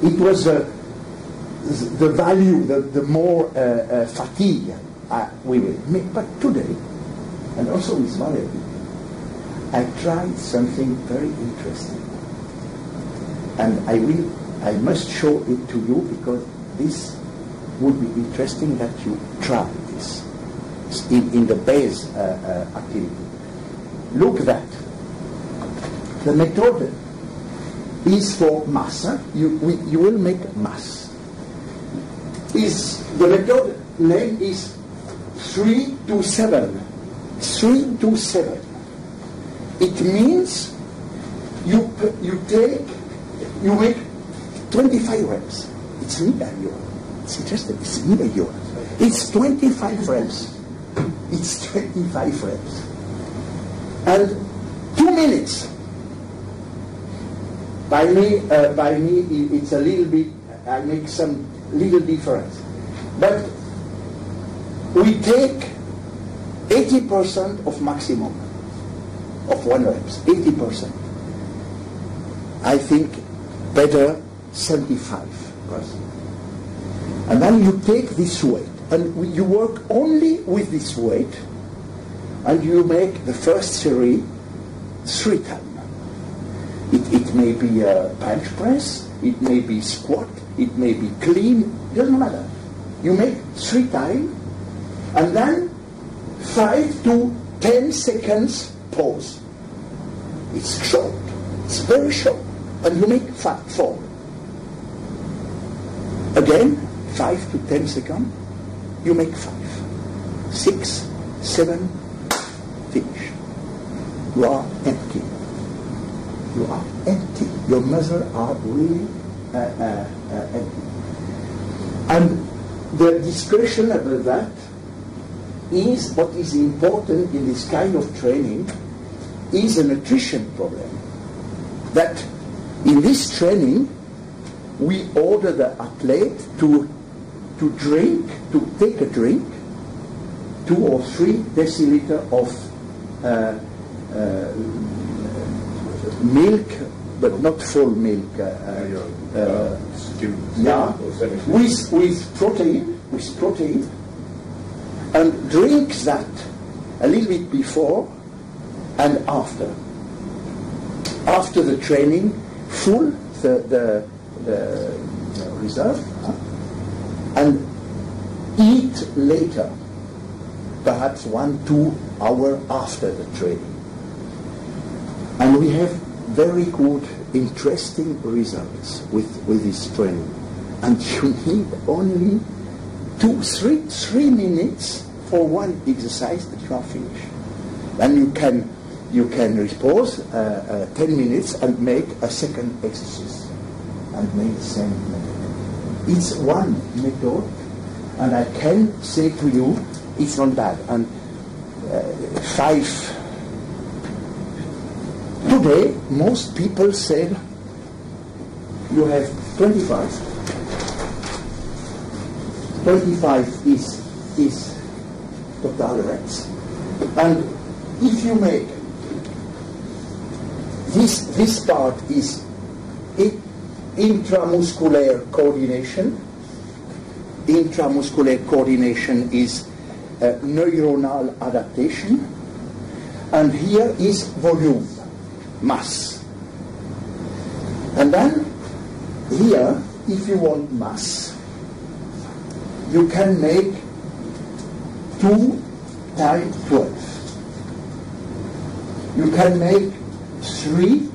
It was uh, the value, the, the more uh, uh, fatigue uh, we will make. But today, and also with Valerie, I tried something very interesting. And I will, I must show it to you because this would be interesting that you try this in, in the base uh, uh, activity. Look that. The method is for mass. huh? You, we, you will make mass. Is the method name is three to seven. Three to seven. It means you you take you make 25 reps. It's million. It's interesting. It's million. It's 25 reps. It's 25 reps. And two minutes. By me, uh, by me, it's a little bit. I make some little difference, but we take 80% of maximum of one reps. 80%. I think better 75%. And then you take this weight, and you work only with this weight, and you make the first three three times. It, it may be a bench press, it may be squat, it may be clean, doesn't matter. You make three times, and then five to ten seconds pause. It's short, it's very short, and you make five, four. Again, five to ten seconds, you make five, six, seven, finish. You are empty. You are empty. Your muscles are really uh, uh, uh, empty. And the discussion about that is what is important in this kind of training is a nutrition problem. That in this training, we order the athlete to, to drink, to take a drink, two or three deciliter of uh, uh, milk, but not full milk. Uh, uh, uh, yeah, with, with protein, with protein, and drink that a little bit before and after. After the training, full the, the reserve, and eat later, perhaps one, two hour after the training. And we have very good, interesting results with, with this training. And [LAUGHS] you need only two, three, three minutes for one exercise that you are finished. Then you can, you can repose uh, uh, 10 minutes and make a second exercise and make method. It's one method, and I can say to you, it's not bad. And uh, five Today, most people said you have 25. 25 is, is total reps. And if you make this, this part is i- intramuscular coordination. Intramuscular coordination is uh, neuronal adaptation. And here is volume mass. And then here, if you want mass, you can make 2 times 12. You can make 3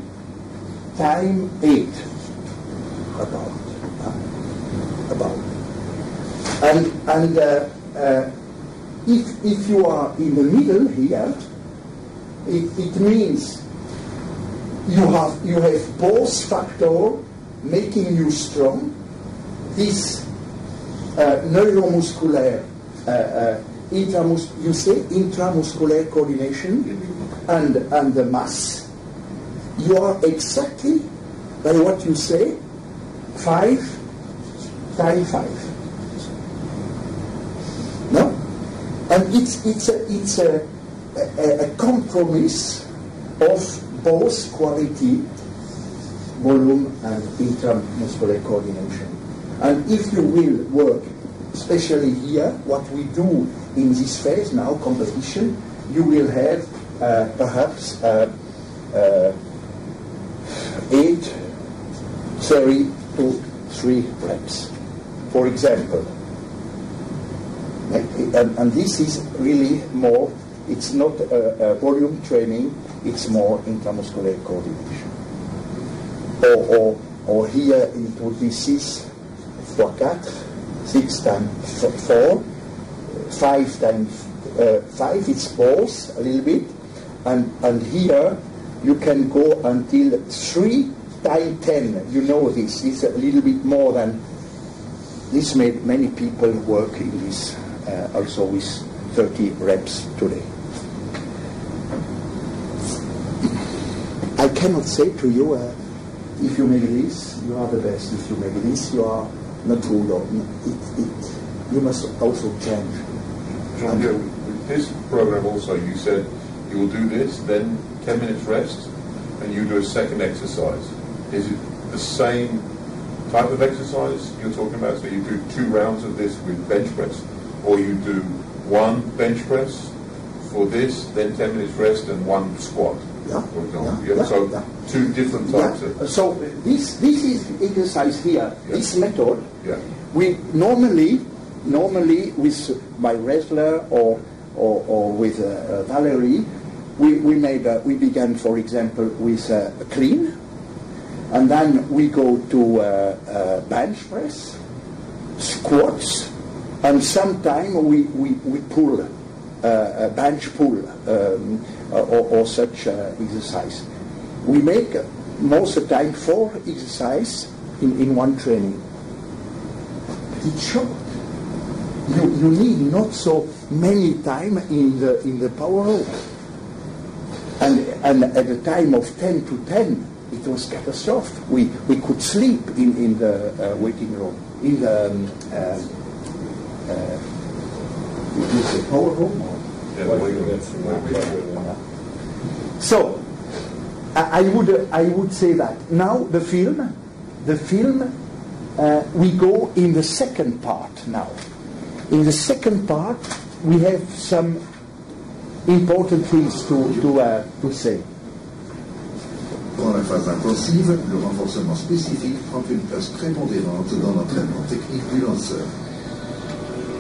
times 8. About. huh? And, and uh, uh, if, if you are in the middle here, it, it means you have, you have both factor making you strong. This uh, neuromuscular, uh, uh, intramus- you say intramuscular coordination and, and the mass. You are exactly by what you say, five times five. No? And it's, it's, a, it's a, a, a compromise of both quality, volume, and intramuscular coordination. And if you will work, especially here, what we do in this phase now, competition, you will have uh, perhaps uh, uh, eight, three to three reps, for example. And, and this is really more, it's not a, a volume training, it's more intramuscular coordination. Or, or, or here be 6 for 4, 6 times 4, 5 times uh, 5, it's both a little bit, and, and here you can go until 3 times 10. You know this, it's a little bit more than, this made many people work in this uh, also with 30 reps today. I cannot say to you, uh, if you make this, you are the best. If you make this, you are not good. Or it, it, you must also change. Jean-Pierre, with this program also, you said you will do this, then 10 minutes rest, and you do a second exercise. Is it the same type of exercise you're talking about? So you do two rounds of this with bench press, or you do one bench press for this, then 10 minutes rest, and one squat, Yeah, for example. yeah, yeah, so yeah. two different types of... So this this is exercise here. This method Yeah. we normally normally with my wrestler or or, or with uh, uh, Valerie we we made uh, we began for example with uh, a clean and then we go to uh, uh, bench press squats and sometimes we we, we pull uh, a bench pull um, or, or such uh, exercise we make uh, most of the time four exercise in, in one training it's short. You, you need not so many time in the in the power room. And and at the time of ten to ten, it was catastrophic. We we could sleep in in the uh, waiting room in the um, uh, uh, power room. Or Yeah, the weight room. so I, I would uh, I would say that now the film, the film, uh, we go in the second part now. In the second part, we have some important things to to uh, to say. Dans la phase intensive, le renforcement spécifique prend une place prépondérante dans l'entraînement technique du lanceur.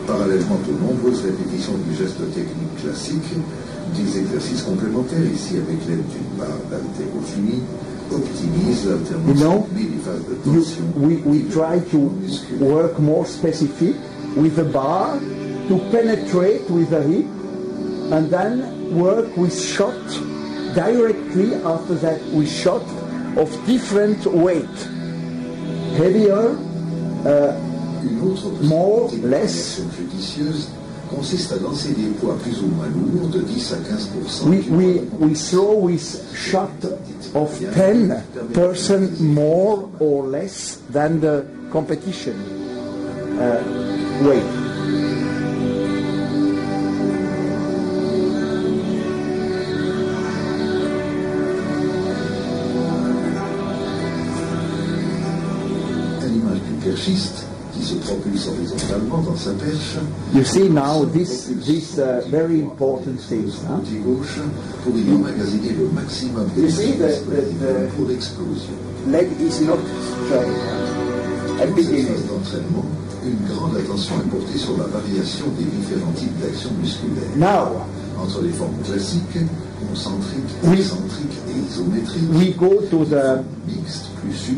Parallèlement aux nombreuses répétitions du geste technique classique, des exercices complémentaires, ici avec l'aide d'une barre d'haltérophilie, optimisent l'alternance You know, les phases de You, tension we, et we de try to musculaire. work more specific with the bar to penetrate with the hip and then work with shot after that we shot of different weight. Heavier, uh, More, less. d'application judicieuse consiste à lancer des poids plus ou moins lourds de 10 à 15 we, we, we throw with shot of 10% more or less than the competition uh, weight. Perchiste qui se propulse horizontalement dans sa perche, You see now this, this uh, very important pour y emmagasiner le maximum You see d'énergie the- the- the- pour l'explosion. Leg is not straight. At beginning. d'entraînement, une grande attention est portée sur la variation des différents types d'actions musculaires. Now Entre les formes classiques, Oui. excentriques et isométriques, we go to the mixtes, plus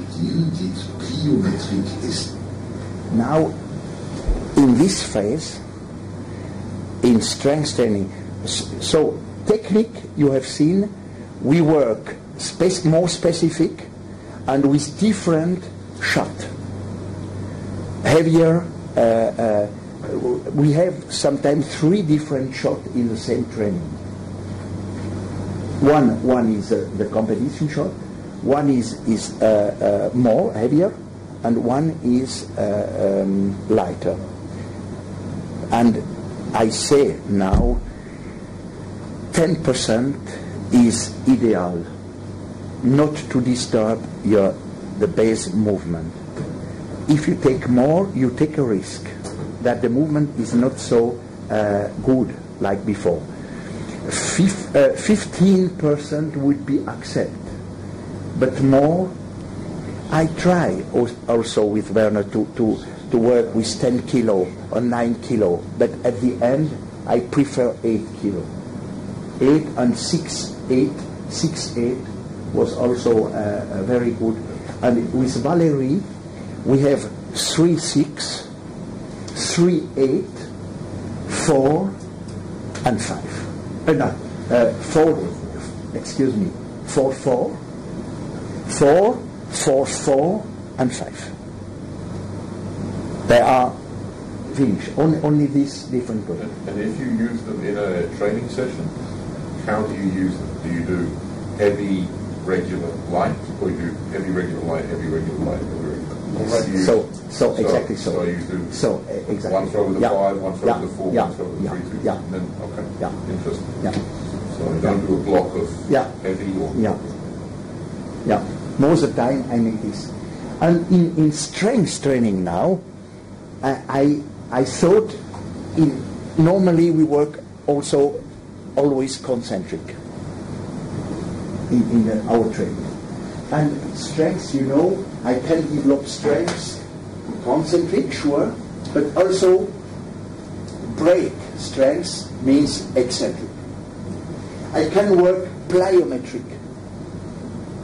pliométriques et now in this phase, in strength training, so technique you have seen, we work more specific and with different shot. Heavier, uh, uh, we have sometimes three different shots in the same training. One, one is uh, the competition shot, one is, is uh, uh, more heavier, and one is uh, um, lighter. And I say now 10% is ideal, not to disturb your, the base movement. If you take more, you take a risk that the movement is not so uh, good like before. Fif- uh, 15% would be accept, but more I try also with Werner to, to, to work with 10 kilo or 9 kilo, but at the end I prefer 8 kilo. 8 and 6, 8, 6, 8 was also uh, uh, very good. And with Valerie, we have 3, 6, 3, 8, 4, and 5. Uh, no, uh, 4, excuse me, 4, 4, 4, 4, 4, and 5. They are finished. Only, only this different way. And and if you use them in a training session, how do you use them? Do you do heavy, regular, light, or do you do heavy, regular, light, heavy, regular, light, heavy, regular? You- So, so exactly so. So you do So exactly. one throw with the Yeah, five, one throw yeah, with the four, yeah, one throw with the yeah, three, two, Yeah, and then, okay. Yeah. Interesting. yeah, So you don't do a block of Yeah. heavy or? yeah, yeah. Most of the time I make this. And in, in strength training now, I, I, I thought in, normally we work also always concentric in, in our training. And strength, you know, I can develop strength concentric, sure, but also break strength means eccentric. I can work plyometric.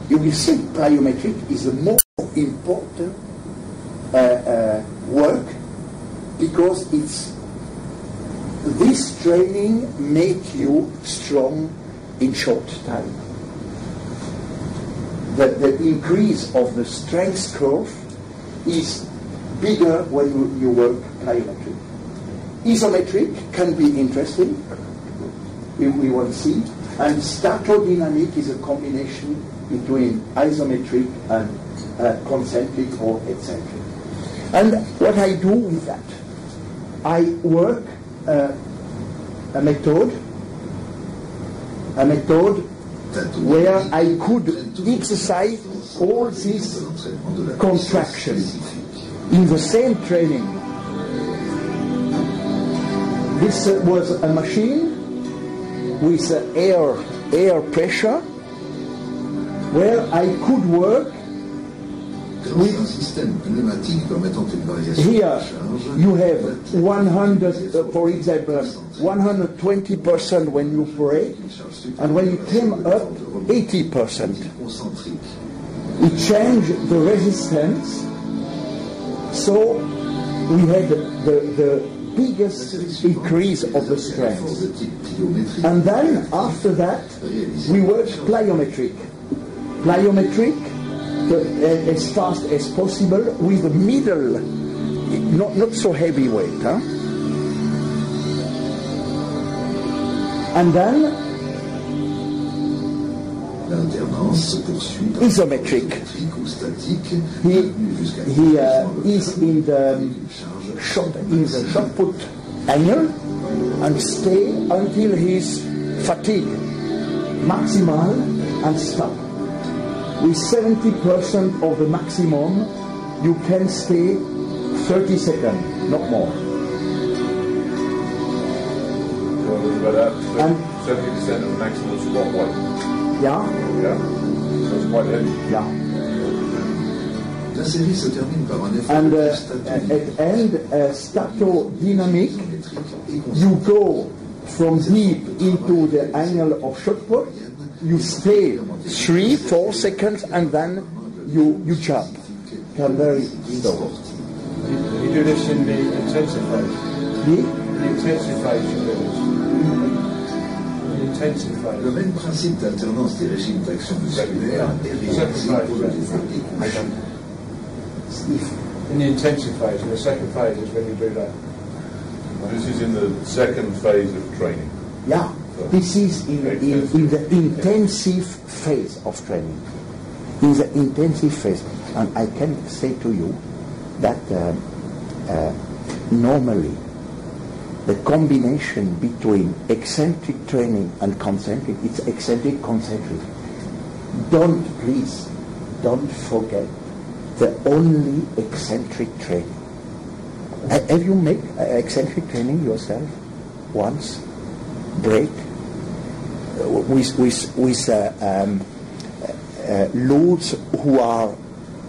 You will see plyometric is the more important uh, uh, work because it's this training make you strong in short time. The, the increase of the strength curve is bigger when you, you work plyometric. Isometric can be interesting, we, we will see, and statodynamic is a combination between isometric and uh, concentric or eccentric. And what I do with that, I work uh, a method, a method where I could exercise all these contractions in the same training. This was a machine with air air pressure where I could work Here you have 100, uh, for example, 120% when you pray, and when you came up, 80%. concentrique. It changed the resistance, so we had the, the biggest increase of the strength. And then after that, we worked plyometric. Plyometric, uh, as fast as possible with the middle, not, not so heavy weight. Huh? And then Isometric. he, he uh, is in the um, shot, in the shot put angle and stay until he's fatigued, maximal and stop. With 70% of the maximum, you can stay 30 seconds, not more. So about that, And- seventy percent of the maximum squat weight, Yeah, yeah? So it's quite heavy. yeah. La série se termine par un effort And de uh, statique at end, uh, statodynamic, isométrique et you go from deep into the angle of shot put, you stay three, four seconds, and then you, you jump. Come very slow. He, he you do this in the intensive hmm? phase. The, In the intensive phase, you do this. In the intensive phase. Le même principe d'alternance des régimes d'action musculaire est réalisé pour le développé In the intensive phase, in the second phase is when you do that. This is in the second phase of training. yeah, this is in, in, in the intensive phase of training. In the intensive phase. And I can say to you that uh, uh, normally the combination between eccentric training and concentric, it's eccentric, concentric. Don't, please, don't forget the only eccentric training. Ha- Have you made uh, eccentric training yourself once? Break? With, with, with uh, um, uh, loads who are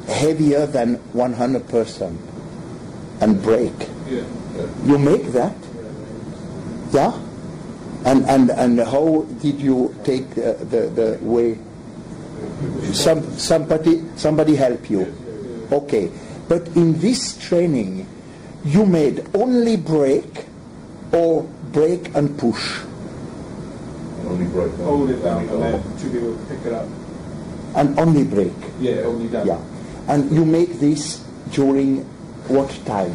heavier than 100% and break. Yeah. You make that? Yeah? And, and, and how did you take uh, the, the way? Some, somebody, somebody help you. Okay. But in this training, you made only break or break and push. Only break. Hold it down Only and hold. then two people pick it up. And only break. Yeah, only down. Yeah. And you make this during what time?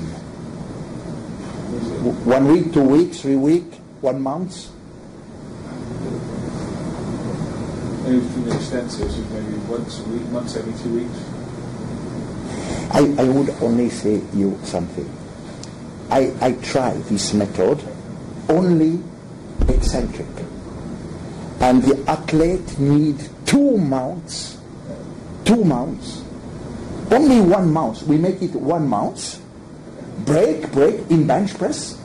One week, two weeks, three weeks, one month? Maybe between the extensives, maybe once a week, once every two weeks. I, I would only say you something. I, I try this method only eccentric. And the athlete need two mounts, two mounts, only one mount. We make it one mount, break, break in bench press.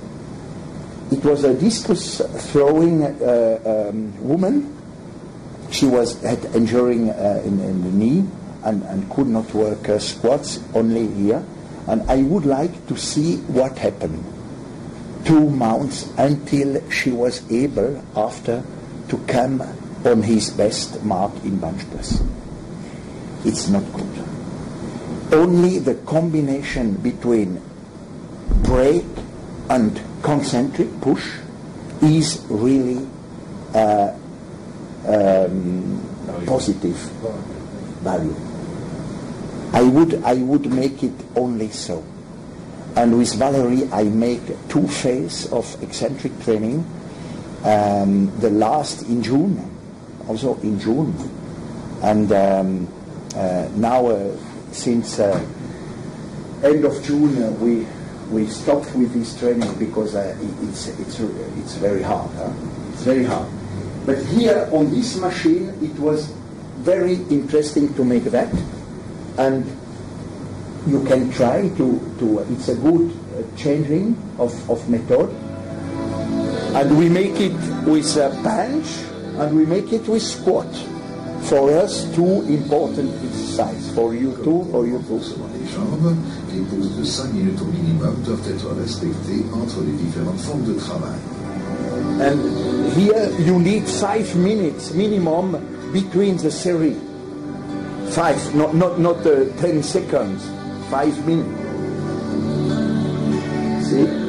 It was a discus throwing uh, um, woman. She was had injuring uh, in, in the knee and, and could not work uh, squats only here. And I would like to see what happened. Two mounts until she was able after to come on his best mark in bench press it's not good only the combination between break and concentric push is really uh, um, positive value. I would I would make it only so. And with Valerie, I make two phases of eccentric training. Um, the last in June, also in June, and um, uh, now uh, since uh, end of June uh, we we stopped with this training because uh, it- it's it's it's very hard. Huh? It's very hard. But here on this machine, it was very interesting to make that, and you can try to to. It's a good uh, changing of of method, and we make it with a bench, and we make it with squat. For us, two important exercise. For you too, for you too. Les jambes, les pauses de 5 minutes au minimum doivent être respectées entre les différentes formes de travail. And here you need five minutes minimum between the series. Five, not not not uh, ten seconds. Five minutes. See?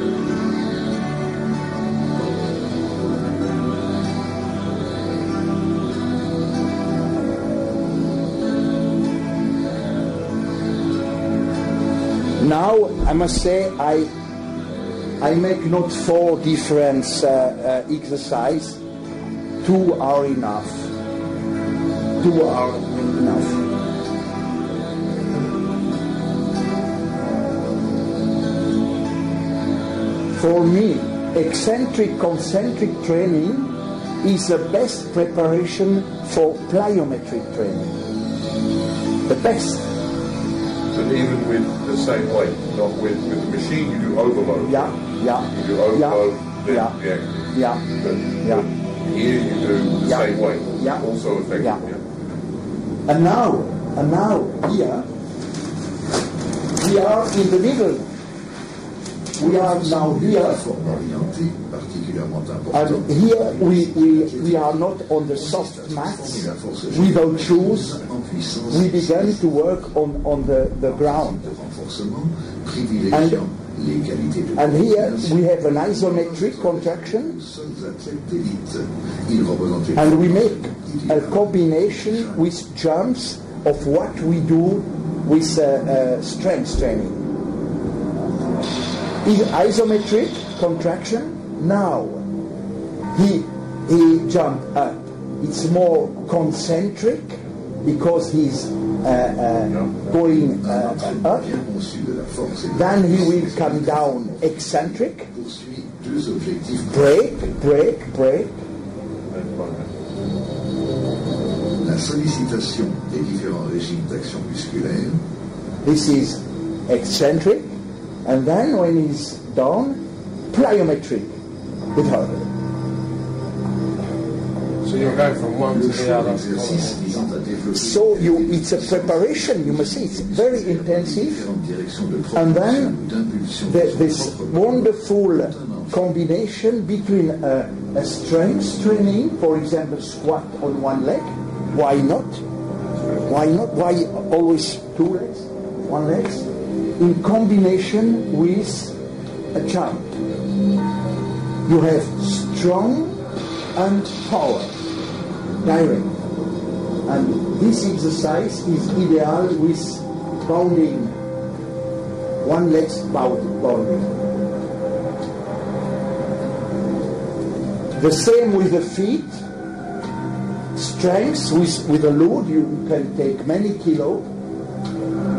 I must say I I make not four different uh, uh, exercise. Two are enough. Two are enough. For me, eccentric concentric training is the best preparation for plyometric training. The best. But even with the same weight, not with, with the machine, you do overload. Yeah, yeah, You do overload, yeah, then yeah, the active. yeah. But, Yeah. but here you do the Yeah. same weight. Yeah. Also effective. Yeah. yeah. And now, and now here, we are in the middle. We are now here, and here we, we, we are not on the soft mats without shoes. We began to work on, on the, the ground. de And here we have an isometric contraction, and we make a combination with jumps of what we do with uh, uh, strength training. In isometric contraction, now he he jump up. It's more concentric because he's uh, uh, going uh, up. bien conçu de la force et de Then he will come down. Eccentric, poursuit deux objectifs break, break, break, la sollicitation des différents régimes d'action musculaire, This is eccentric, and then when he's done, plyometric with her. So you're going from one to the other. d'exercice visant à développer So you, it's a preparation. You must see, it's very intensive. différentes directions de And then The, this wonderful combination between a, a strength training, for example, squat on one leg. Why not? Why not? Why always two legs, one leg? In combination with a jump. You have strong and power, direct. And this exercise is ideal with bounding one leg bound- bounding. The same with the feet. Strength with, with a load, you can take many kilo.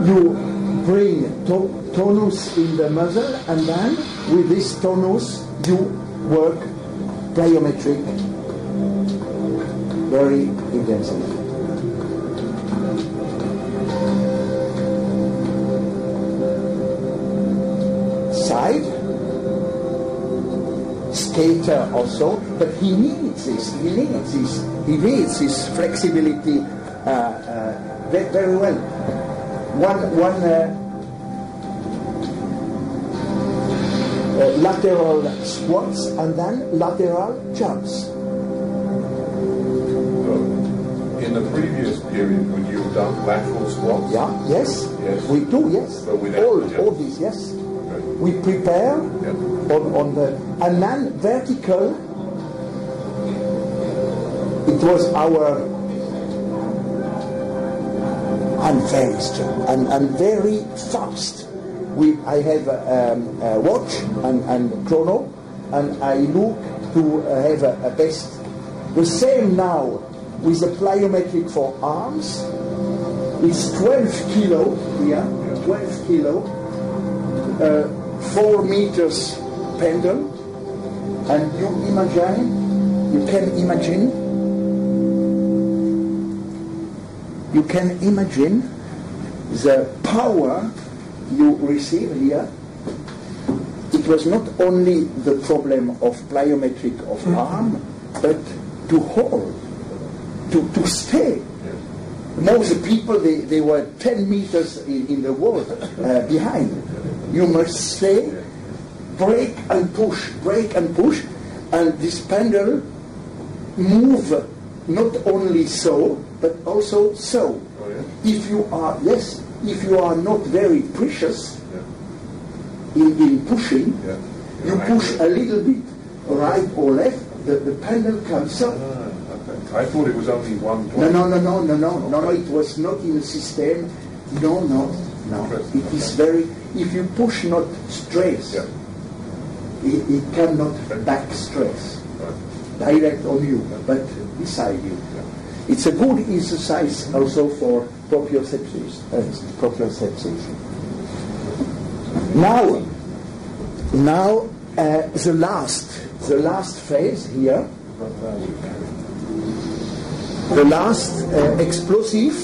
You bring to- tonus in the muscle, and then with this tonus, you work plyometric very intensively. Side, skater also, but he needs this. He needs this. He needs this flexibility uh, uh, very well. One one uh, uh, lateral squats and then lateral jumps. In the previous period, would you have done lateral squats? Yeah. Yes. Yes. We do. Yes. But all all these. Yes. Okay. We prepare Yeah. on, on the and then vertical. It was our and very strong very fast. We I have a, um, a watch and, and chrono, and I look to have a, a best. The same now with the plyometric for arms. It's 12 kilo here, 12 kilo uh, four meters pendulum, and you imagine, you can imagine, you can imagine the power you receive here. It was not only the problem of plyometric of arm, but to hold, to, to stay. Most people, they, they were 10 meters in, in the wall uh, behind. You must stay, break and push, break and push, and this pendulum move not only so, but also so. Oh, yeah? If you are, yes, if you are not very precious in, in pushing, Yeah. you push a little bit right or left, the, the pendulum comes up. Ah, okay. I thought it was only one No, place. no, no, no, no, no, no, no. It was not in the system. No, no, no. It is very. If you push not stress, Yeah. it, it cannot back stress Right. direct on you, but beside you. It's a good exercise also for proprioception. Uh, proprioception. Now, now uh, the last, the last phase here. The last uh, explosive,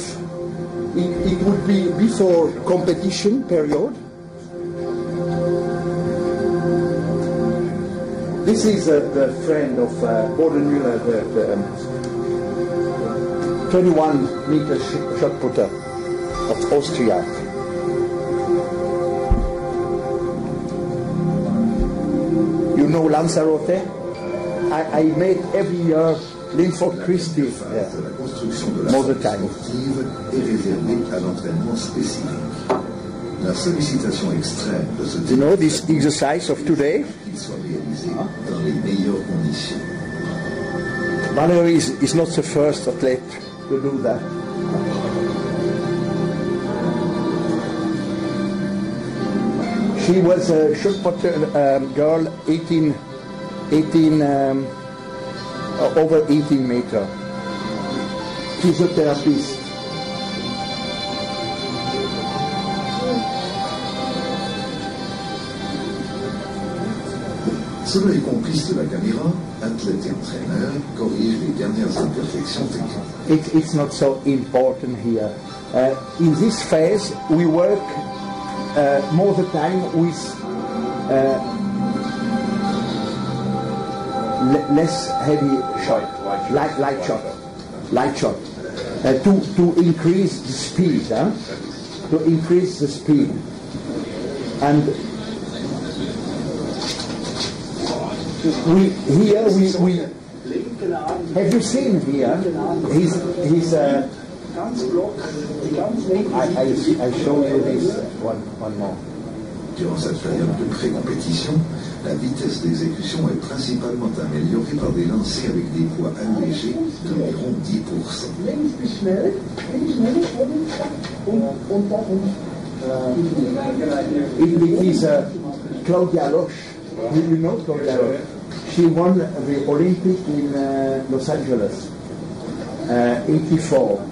it, it would be before competition period. This is uh, the friend of uh, Gordon the, the um, 21 meter sh- shot putter of Austria. You know Lanzarote? I, I made every year Linford Christie. Yeah. More the time. La sollicitation extrême de ce You know this exercise of today? Valerie is, is not the first athlete to do that. She was a shot putter um, girl, 18, 18 um, uh, over 18 meter. Physiotherapist. Selon les complices de la caméra, it, it's not so important here. Uh, in this phase, we work uh, more the time with uh, le- less heavy shot, light, light shot, light shot, uh, to to increase the speed, huh? to increase the speed, and we here we we have you seen here? He's he's uh, I, I, I show you this one one more. Durant cette période de pré-compétition, la vitesse d'exécution est principalement améliorée par des lancers avec des poids allégés d'environ 10%. It, it is uh, Claudia Loesch. You, you know Claudia? She won the Olympic in uh, Los Angeles, uh, 84,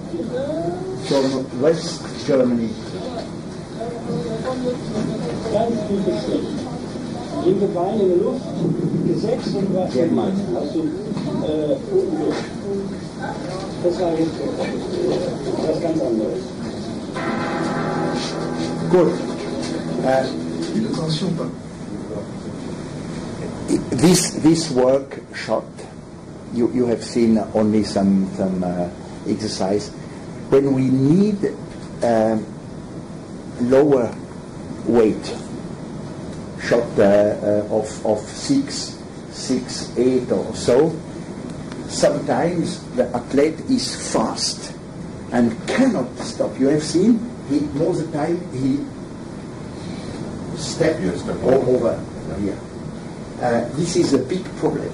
from West Germany. Ganz. Good. Uh, this this work shot you you have seen only some some uh, exercise. When we need um, lower weight shot uh, uh, of of six six eight or so sometimes the athlete is fast and cannot stop. You have seen he most of the time he step, Yeah, step over. over here uh, this is a big problem.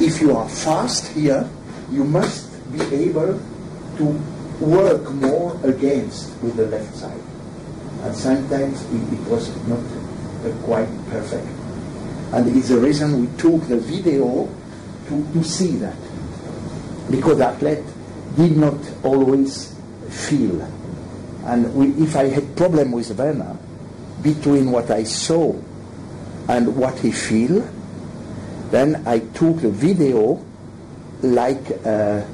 If you are fast here, you must be able to work more against with the left side. And sometimes it, it was not uh, quite perfect. And it's the reason we took the video to, to see that. Because the athlete did not always feel. And we, if I had problem with Werner, between what I saw and what he feel. Then I took the video like uh,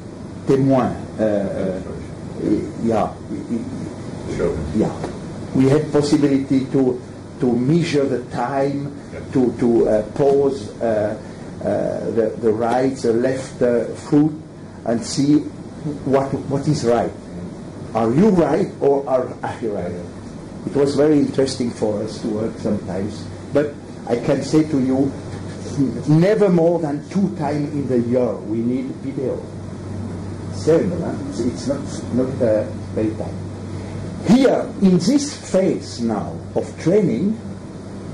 témoin. Uh, uh, yeah, yeah. We had possibility to to measure the time, to to uh, pause uh, uh, the the right, the left uh, foot, and see what what is right. Are you right or are I right? It was very interesting for us to work sometimes, but I can say to you, never more than two times in the year we need video. Seven, huh? It's, not not uh, very time. Here, in this phase now of training,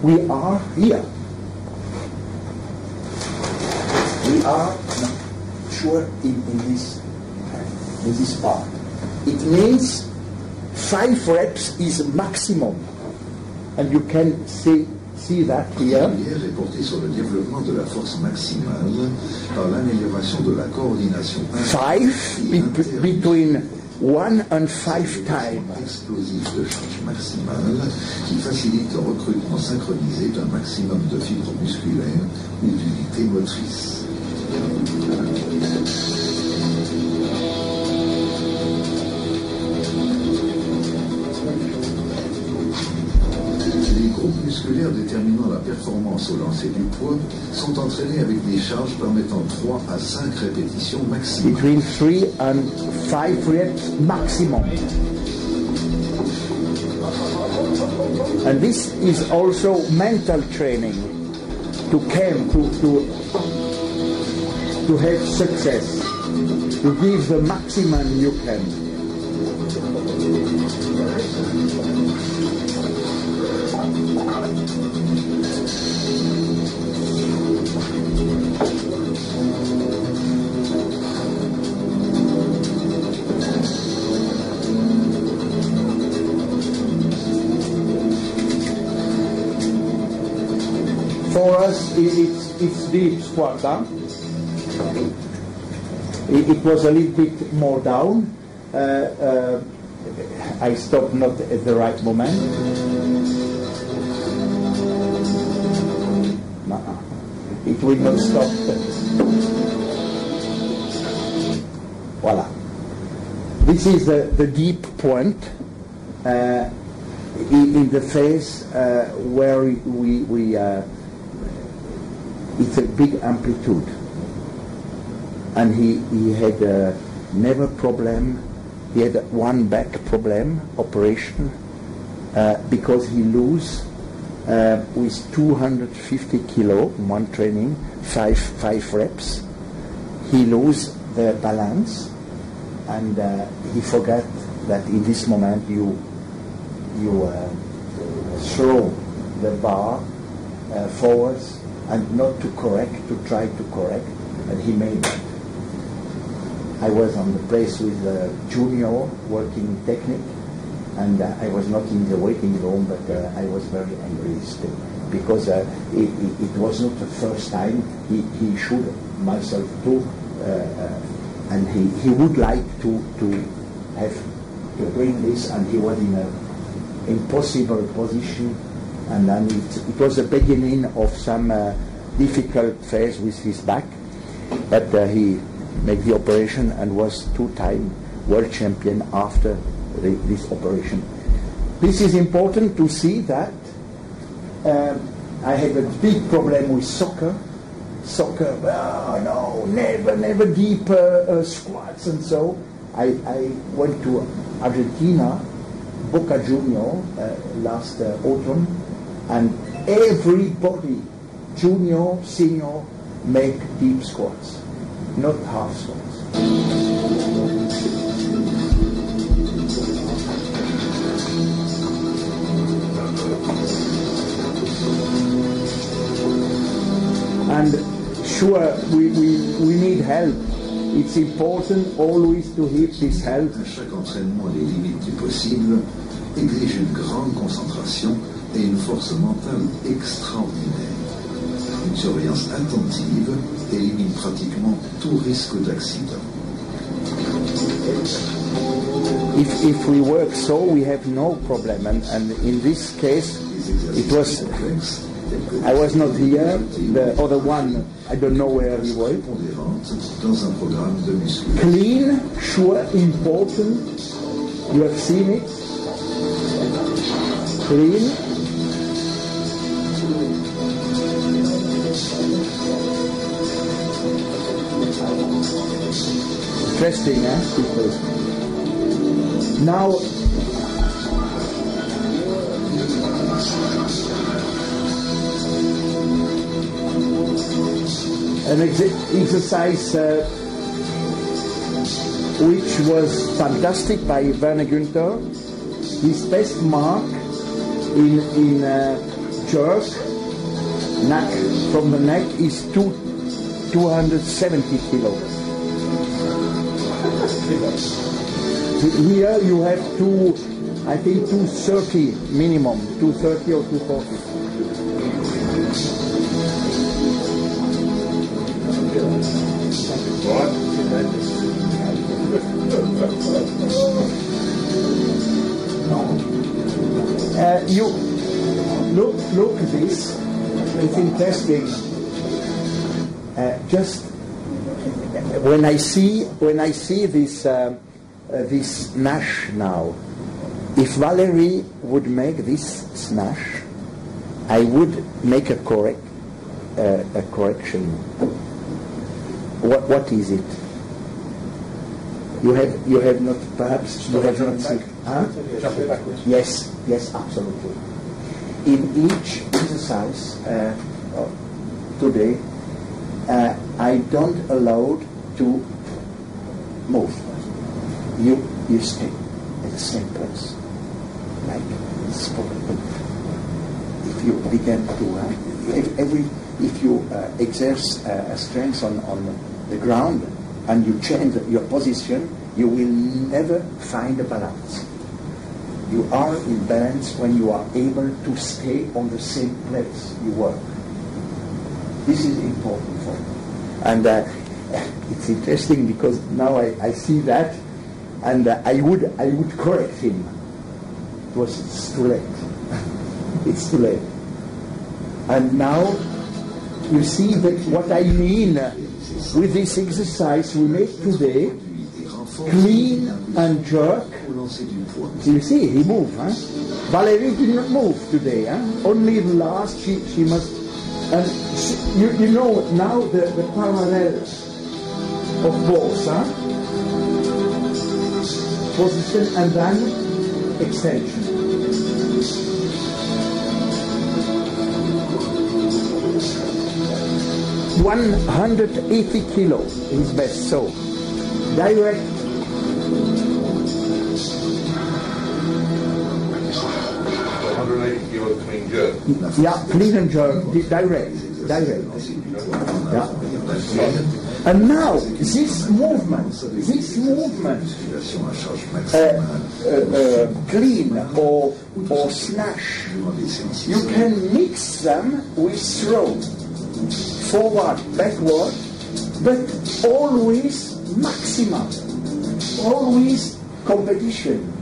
we are here. We are not sure in, in this in this part. It means five reps is maximum, and you can see see that here. est portée sur le développement de la force maximale par l'amélioration de la coordination Five et be- between one and five times. explosif de charge maximale qui facilite le recrutement synchronisé d'un maximum de fibres musculaires ou d'unités motrices. Musculaires déterminant la performance au lancer du poids sont entraînés avec des charges permettant 3 à 5 répétitions maximum. between three and five reps maximum. And this is also mental training to come to, to, to have success, to give the maximum you can. For us, it's, it's deep down. It, it was a little bit more down. Uh, uh, I stopped not at the right moment. Nuh-uh. It will not stop. Voila. This is the, the deep point uh, in, in the phase uh, where we, we uh, it's a big amplitude. And he, he had uh, never problem. He had one back problem, operation, uh, because he lose uh, with 250 kilo, one training, five, five reps. He lose the balance and uh, he forgot that in this moment you, you uh, throw the bar uh, forwards and not to correct, to try to correct, and he made that. I was on the place with a junior working technique, and uh, I was not in the waiting room, but uh, I was very angry still because uh, it, it, it was not the first time he, he should myself too, uh, uh, and he, he would like to to have to bring this, and he was in a impossible position, and then it, it was the beginning of some uh, difficult phase with his back, but uh, he made the operation and was two-time world champion after the, this operation. This is important to see that um, I had a big problem with soccer. Soccer, oh, no, never, never deep uh, uh, squats and so. I, I went to Argentina, Boca Junior, uh, last uh, autumn, and everybody, junior, senior, make deep squats, not half squats. And sure, we, we, we need help. It's important always to hit this help. Chaque entraînement, les limites du possible, exige une grande concentration et une force mentale extraordinaire. Une surveillance attentive élimine pratiquement tout risque d'accident. If, if we work so, we have no problem. And, and in this case, it was, I was not here. The other one, I don't know where he was. Clean, sure, important. You have seen it? Clean. Interesting, eh, people? Now, an ex- exercise uh, which was fantastic by Werner Günthör. His best mark in, in uh, jerk neck from the neck is two, 270 kilos. Here you have two, I think 230 minimum, 230 or 240. Uh, you look look at this. It's interesting. Uh, just when I see when I see this uh, uh, this Nash now, if Valerie would make this smash, I would make a correct uh, a correction. What what is it? You have you have not perhaps you have not seen. Huh? Yes, yes, absolutely. In each exercise uh, today, uh, I don't allow to move. You you stay. at the same place, like sport. If you begin to uh, if every if you uh, exert uh, a strength on, on the ground and you change your position, you will never find a balance. You are in balance when you are able to stay on the same place you work. This is important for me. And uh, it's interesting because now I, I see that and uh, I would I would correct him. It was it's too late. [LAUGHS] it's too late. And now you see that what I mean with this exercise we make today, clean and jerk. You see, he moved, huh? Valerie did not move today, huh? Only the last she, she must. And she, you, you know now the, the parallels of both, huh? Position and then extension. One hundred eighty kilo is best. So direct 180 kilo clean jerk. Yeah, clean and jerk, direct, direct. Yeah. And now, this movement, this movement, uh, uh, uh, clean or, or slash, you can mix them with throw, forward, backward, but always maximum, always competition.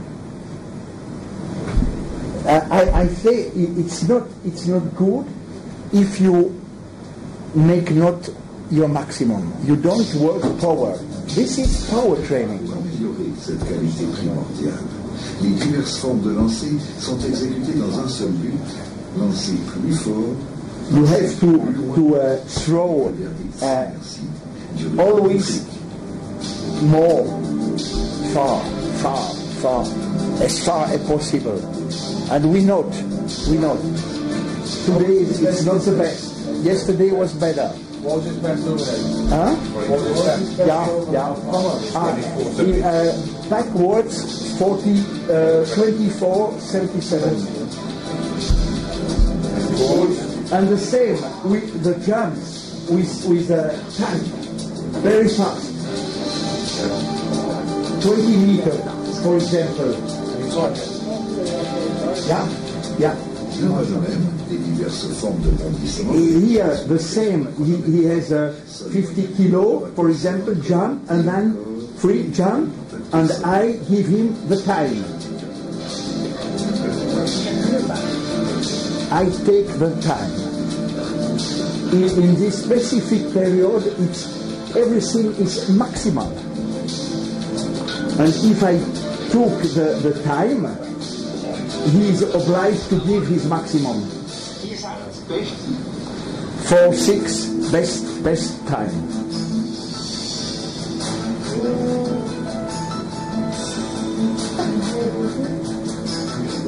Uh, I, I say it's not it's not good if you make not your maximum. You don't work power. This is power training. Cette qualité primordiale, les diverses formes de lancer sont exécutées dans un seul but, lancer plus fort, You have to to uh, throw uh, always more far, far, far, as far as possible. And we not, we not. Today is- it's not the best. Yesterday was better. Huh? Yeah, yeah. Ah, uh, backwards, 40, uh, 24, 77. And the same with the jumps with, with the tank. Very fast. 20 meters, for example. Yeah, yeah. Bondissement. Here, the same. He, he has a 50 kilo, for example, jump, and then free jump, and I give him the time. I take the time. In, in this specific period, it's everything is maximal. And if I took the, the time, he is obliged to give his maximum. Four six best best time.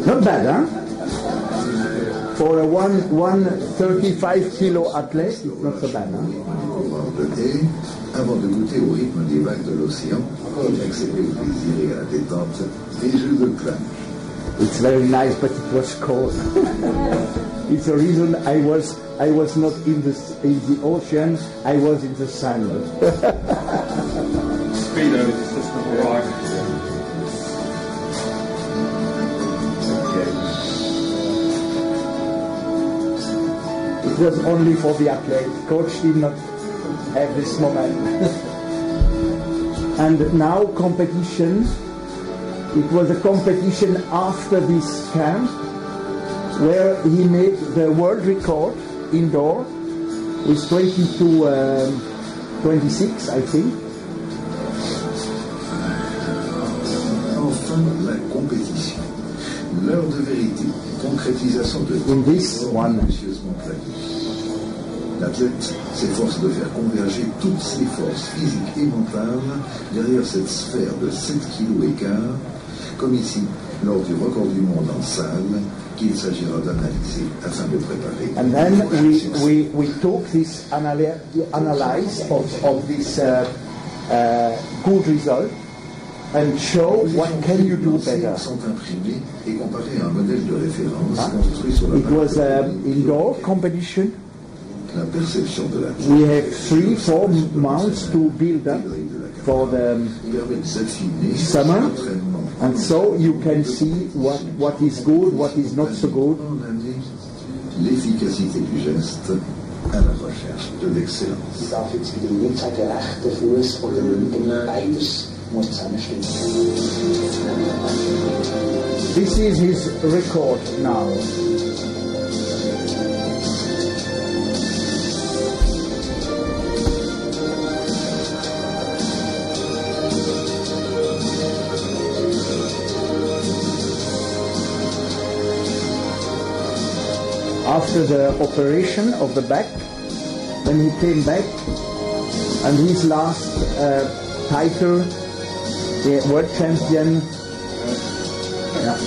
Not bad, huh? For a one one thirty five kilo athlete, not so bad, huh? Avant de goûter au rythme des vagues de l'océan, au plaisir et à la détente des jeux de. It's very nice, but it was cold. [LAUGHS] it's the reason I was I was not in the in the ocean. I was in the sand. [LAUGHS] Speedo is just not right. It was only for the athlete. Coach did not have this moment. [LAUGHS] and now competition. It was a competition after this camp where he made the world record indoor with 22, um, 26, I think. Enfin, la compétition. L'heure de vérité, concrétisation de In this one. L'athlète s'efforce de faire converger toutes ses forces physiques et mentales derrière cette sphère de 7 kg et quart, comme ici, lors du record du monde en salle, qu'il s'agira d'analyser afin de préparer. And then we, we, we took this analy- analyze of, of this uh, uh, good result and show what can you do better. sont imprimés et comparés à un modèle de référence Ah. construit sur la It was an indoor competition. la perception de la We have three, four mounts to build up for the Summer. L'entraînement. and so you can see what, what is good, what is not so good. L'efficacité du geste à la recherche de l'excellence. Ich darf jetzt wieder nicht sagen, der rechte Fuß oder linke, beides muss zusammenstimmen. This is his record now. After the operation of the back, when he came back, and his last uh, title, the world champion, yeah.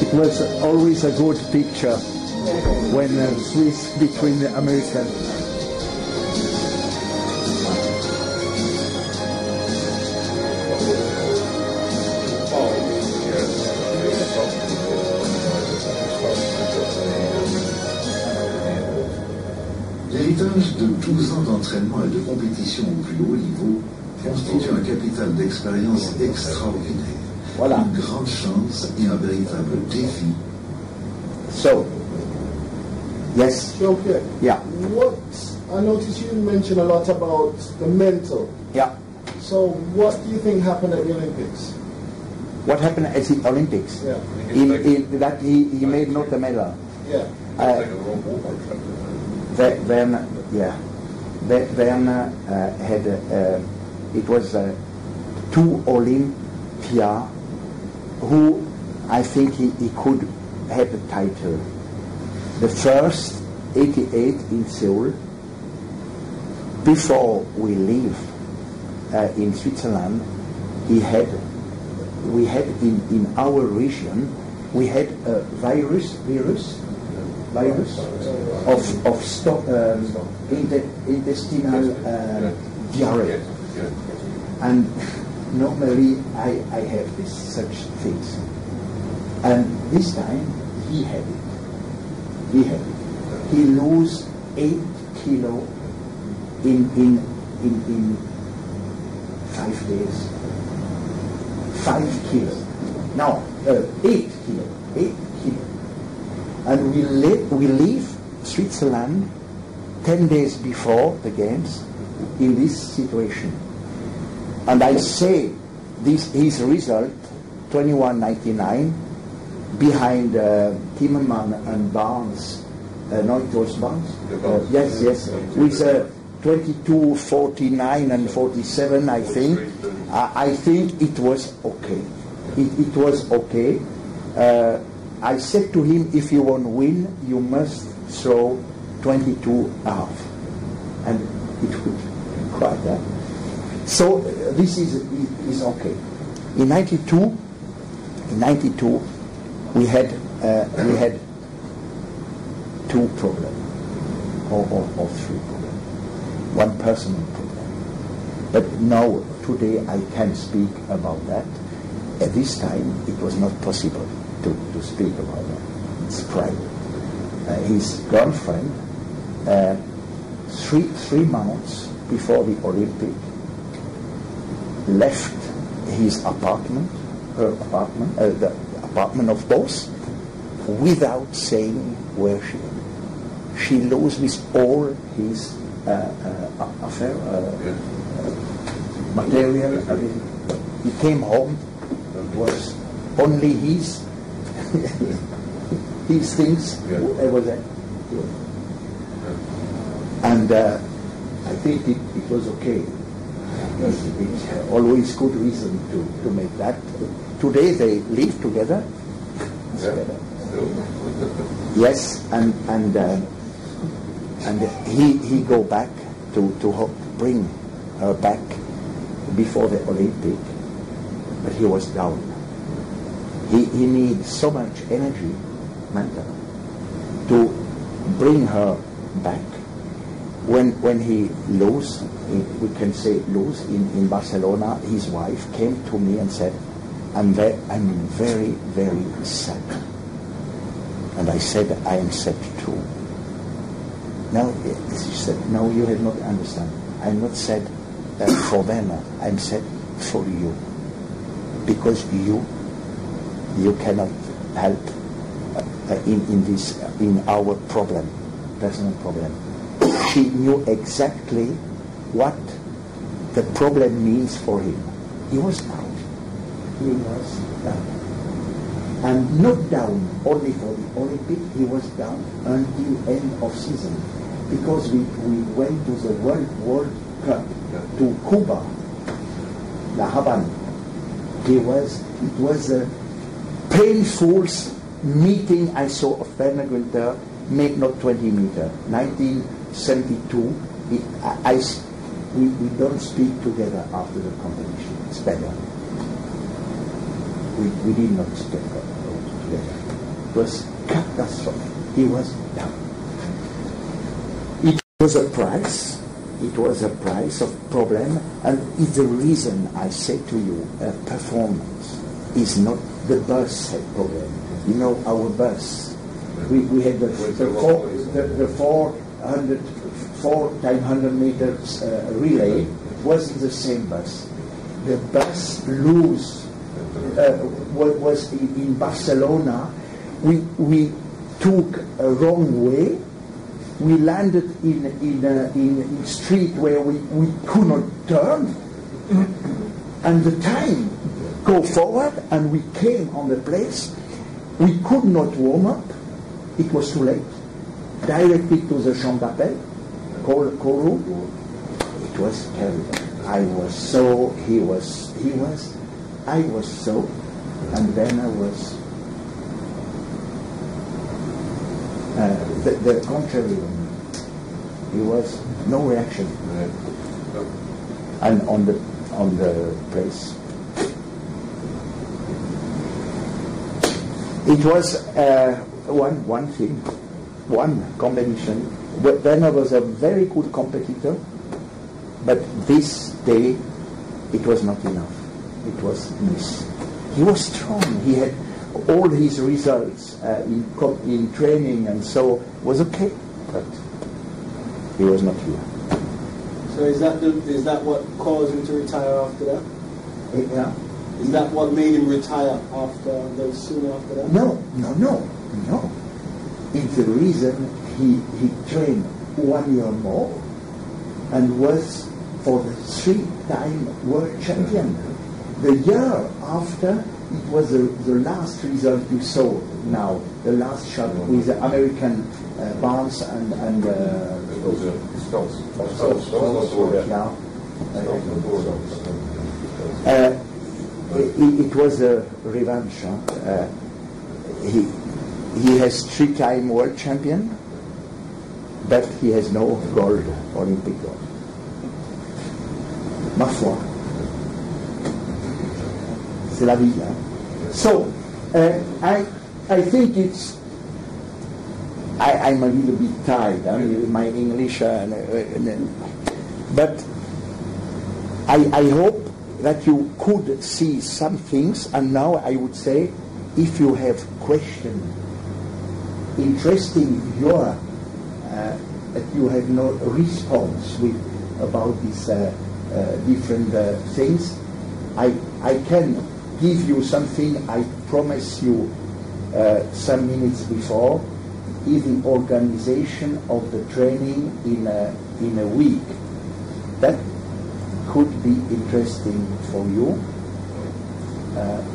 It was always a good picture when uh, Swiss between the American. D'entraînement et de compétition au plus haut niveau constitue un capital d'expérience extraordinaire, Voilà. une grande chance et un véritable défi So, yes, Jean-Pierre, yeah, what I noticed you mentioned a lot about the mental. yeah. So, what do you think happened at the Olympics? What happened at the Olympics? Yeah, In, in that he, he made not a medal. yeah. Uh, Ve- Then, yeah, Werner uh, had, uh, it was uh, two Olympia who I think he, he could have the title. The first, 88 in Seoul, before we leave uh, in Switzerland, he had, we had in, in our region, we had a virus, virus, virus of, of sto- um, inte- intestinal uh, diarrhea. And normally I, I have this such things. And this time he had it. He had it. He lose eight kilo in in in, in five days. Five kilo. Now uh, eight kilo. Eight kilo. And we li- we leave Switzerland ten days before the games in this situation. And I say this his result, 21.99, behind uh, Timmermann and Barnes. Uh, no, it was Barnes. Uh, yes, yes, with uh, 22, 49 and 47, I think. I, I think it was okay. It, it was okay. Uh, I said to him, if you want to win, you must throw 22 half. And it would quite that. So uh, this is, is okay. In 92, in 92, we had, uh, we had two problems, or, or, or three problems. One personal problem. But now, today, I can speak about that. At this time, it was not possible to, speak about that. It's private. Uh, his girlfriend, uh, three, three months before the Olympic, left his apartment, her apartment, uh, the apartment of both, without saying where she She loses all his uh, uh, affair, uh, material, everything. He came home, was only his, [LAUGHS] his things, Yeah. whatever that. And uh, I think it, it was okay. It's, it's always good reason to, to make that. Today they live together. together. [LAUGHS] Yes, and and uh, and he he go back to to ho- bring her back before the Olympic, but he was down. He he needs so much energy, mental, to bring her back, when when he lose, we can say lose in, in Barcelona, his wife came to me and said, I'm very, I'm very, very sad. And I said, I am sad too. No, she said, no, you have not understand. I'm not sad uh, for them. I'm sad for you. Because you, you cannot help uh, in, in this, in our problem, personal problem. She knew exactly what the problem means for him. He was down. He was down. And not down only for the Olympic, he was down until end of season. Because we, we went to the World World Cup to Cuba, La Habana. He was it was a painful meeting I saw of Werner Günthör, made not 20 meter, 1972. It, I, I we, we don't speak together after the competition. It's better. We, we did not speak together. It was catastrophic. He was down. It was a price. It was a price of problem, and it's the reason I say to you, uh, performance is not the bus had problem. You know our bus. We, we had the, the, four, the, the 400 four time 100 meters uh, relay wasn't the same bus. The bus lose uh, was in, in Barcelona. We, we took a wrong way. We landed in in a, in, in street where we, we could not turn, and the time go forward, and we came on the place. We could not warm up. It was too late. Directly to the Champ d'Appel Kourou, it was terrible. I was so, he was, he was, I was so, and then I was uh, the, the contrary He was no reaction. And on the on the place. It was uh, one one thing, one combination Werner was a very good competitor, but this day it was not enough. It was miss. He was strong. He had all his results uh, in, in training and so was okay, but he was not here. So is that the, is that what caused him to retire after that? Yeah. Is that what made him retire after the soon after that? No, no, no, no. It's the reason he, he trained one year more and was for the three-time world champion. The year after, it was the, the last result you saw now, the last shot with the American uh, Barnes and, and uh, yeah. Uh, it, it, was a revenge. Huh? Uh, he, he has three-time world champion, but he has no gold, Olympic gold. Ma foi. C'est la vie. Hein? So, uh, I, I think it's, I, I'm a little bit tired I mean, my English, uh, but I, I hope that you could see some things, and now I would say, if you have questions interesting your uh, that you have no response with about these uh, uh, different things. I I can give you something I promise you some minutes before is the organization of the training in a, in a week. That could be interesting for you. Uh,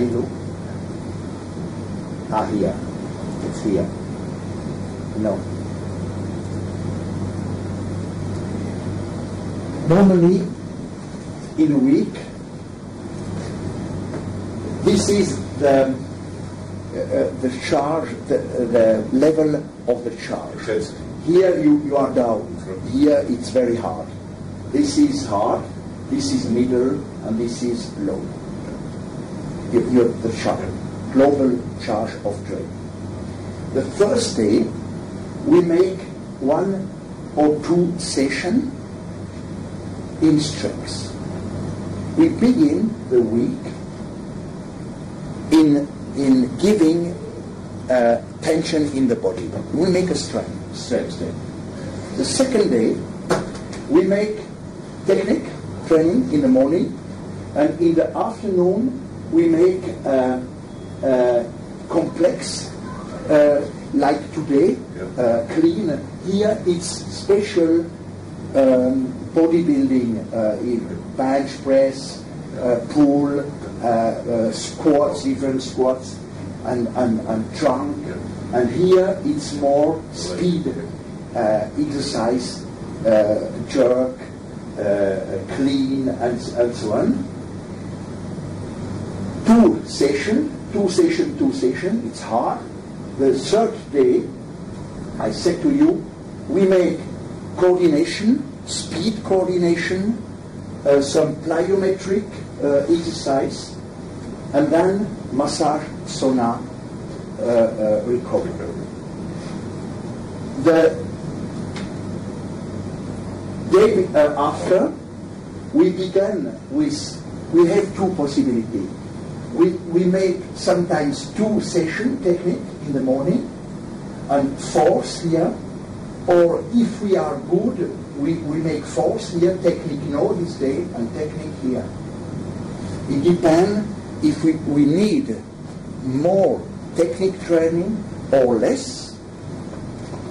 moment. I look, I look. Ah, here. It's here. No. Normally, in a week, This is the, uh, the charge, the, the level of the charge. Here you, you are down. Here it's very hard. This is hard, this is middle, and this is low. The charge, global charge of trade. The first day, we make one or two session in strength. We begin the week in, in giving uh, tension in the body. We make a strength, strength day. The second day, we make technique training in the morning, and in the afternoon, we make uh, uh, complex, uh, like today, uh, clean. Here it's special um, bodybuilding, uh, in bench press, uh, pull, uh, uh, squats, different squats, and, and, and trunk. And here it's more speed uh, exercise, uh, jerk, uh, clean, and, and so on. Session, two session, two session, it's hard. The third day, I said to you, we make coordination, speed coordination, uh, some plyometric uh, exercise, and then massage sauna uh, uh, recovery. The day uh, after, we began with, we have two possibilities. We, we make sometimes two session technique in the morning and force here, or if we are good, we, we make force here, technique no this day, and technique here. It depends if we, we need more technique training or less.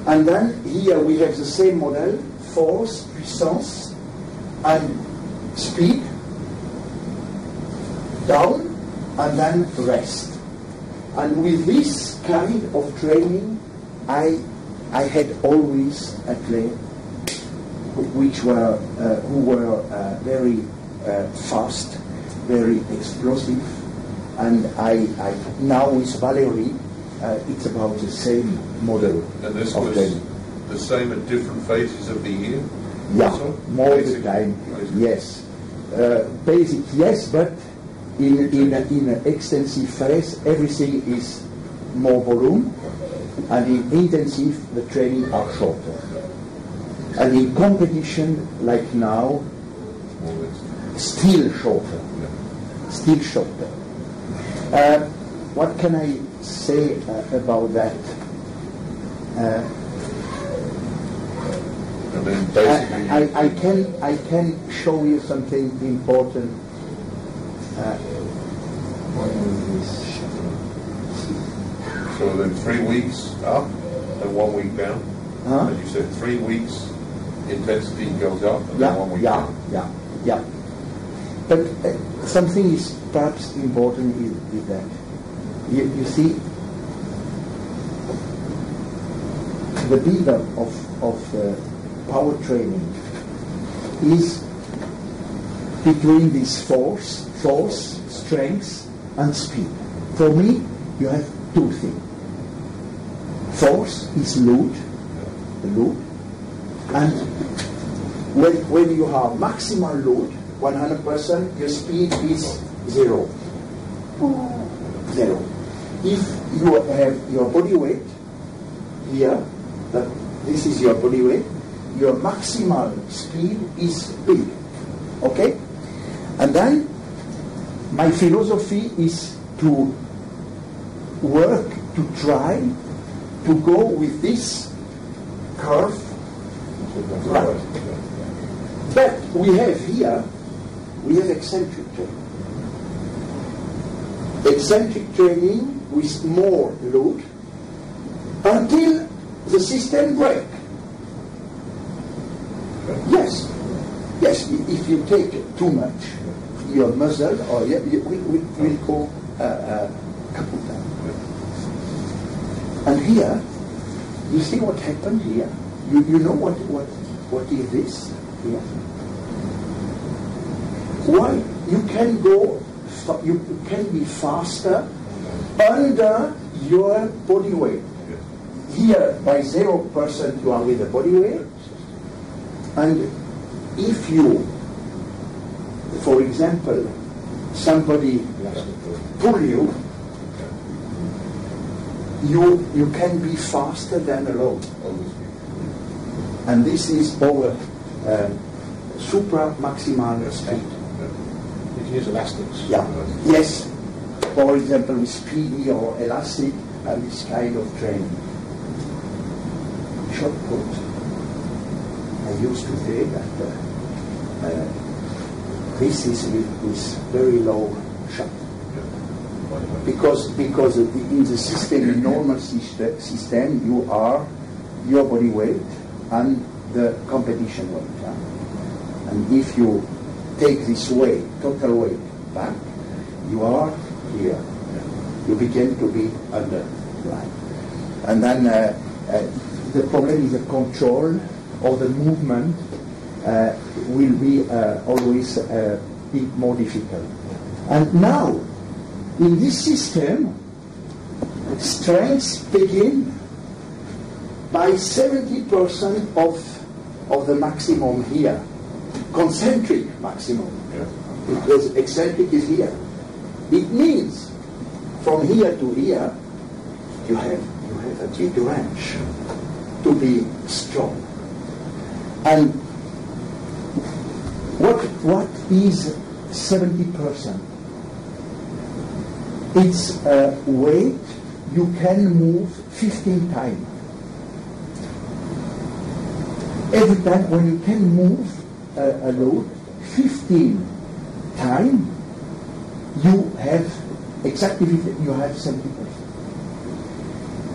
And then here we have the same model, force, puissance, and speed, down, and then rest. And with this kind of training, I, I had always athletes which were, uh, who were uh, very uh, fast, very explosive, and I, I now with Valerie, uh, it's about the same model And this of was training. the same at different phases of the year? Yeah, Also? more the time. basic. Yes, uh, basic yes, but in in a, in an extensive phase, everything is more volume, and in intensive, the training are shorter. And in competition, like now, More or less. still shorter, still shorter. Uh, what can I say uh, about that? Uh, And then basically. I, I, I can I can show you something important. Uh, So then three weeks up and one week down? Huh? As you said, three weeks intensity goes up and then one week yeah, down. yeah, yeah. But uh, something is perhaps important is, is that you, you see the build-up of of uh, power training is between this force, force, strength, and speed. For me, you have two things. Force is load, load, and when, when you have maximal load, 100%, your speed is zero. Zero. If you have your body weight here, that this is your body weight, your maximal speed is big. Okay? And then my philosophy is to work, to try to go with this curve right. But we have here, we have eccentric training. Eccentric training with more load until the system breaks. Yes, yes. If you take too much, your muscle or you, we, we, will go uh, uh. And here, you see what happened here. You, you know what what what is this here? Why you can go you can be faster under your body weight. Here, by zero percent, you are with the body weight, and if you, for example, somebody pull you, you you can be faster than alone. And this is our uh, supra maximal speed. You can use elastics. Yeah. Yes. For example, with speedy or elastic and this kind of training. Shot put. I used to say that uh, uh, this is with, with very low shot. Because because in the system, in normal system, you are your body weight and the competition weight. And if you take this weight, total weight, back, you are here. You begin to be under line. And then uh, uh, the problem is the control of the movement uh, will be uh, always bit more difficult. And now, in this system, strengths begin by 70% of, of the maximum here, concentric maximum, because eccentric is here. It means from here to here, you have, you have a big range to be strong. And what, is 70%? It's a weight you can move 15 times. Every time when you can move a, a load 15 times, you have exactly you have 70%.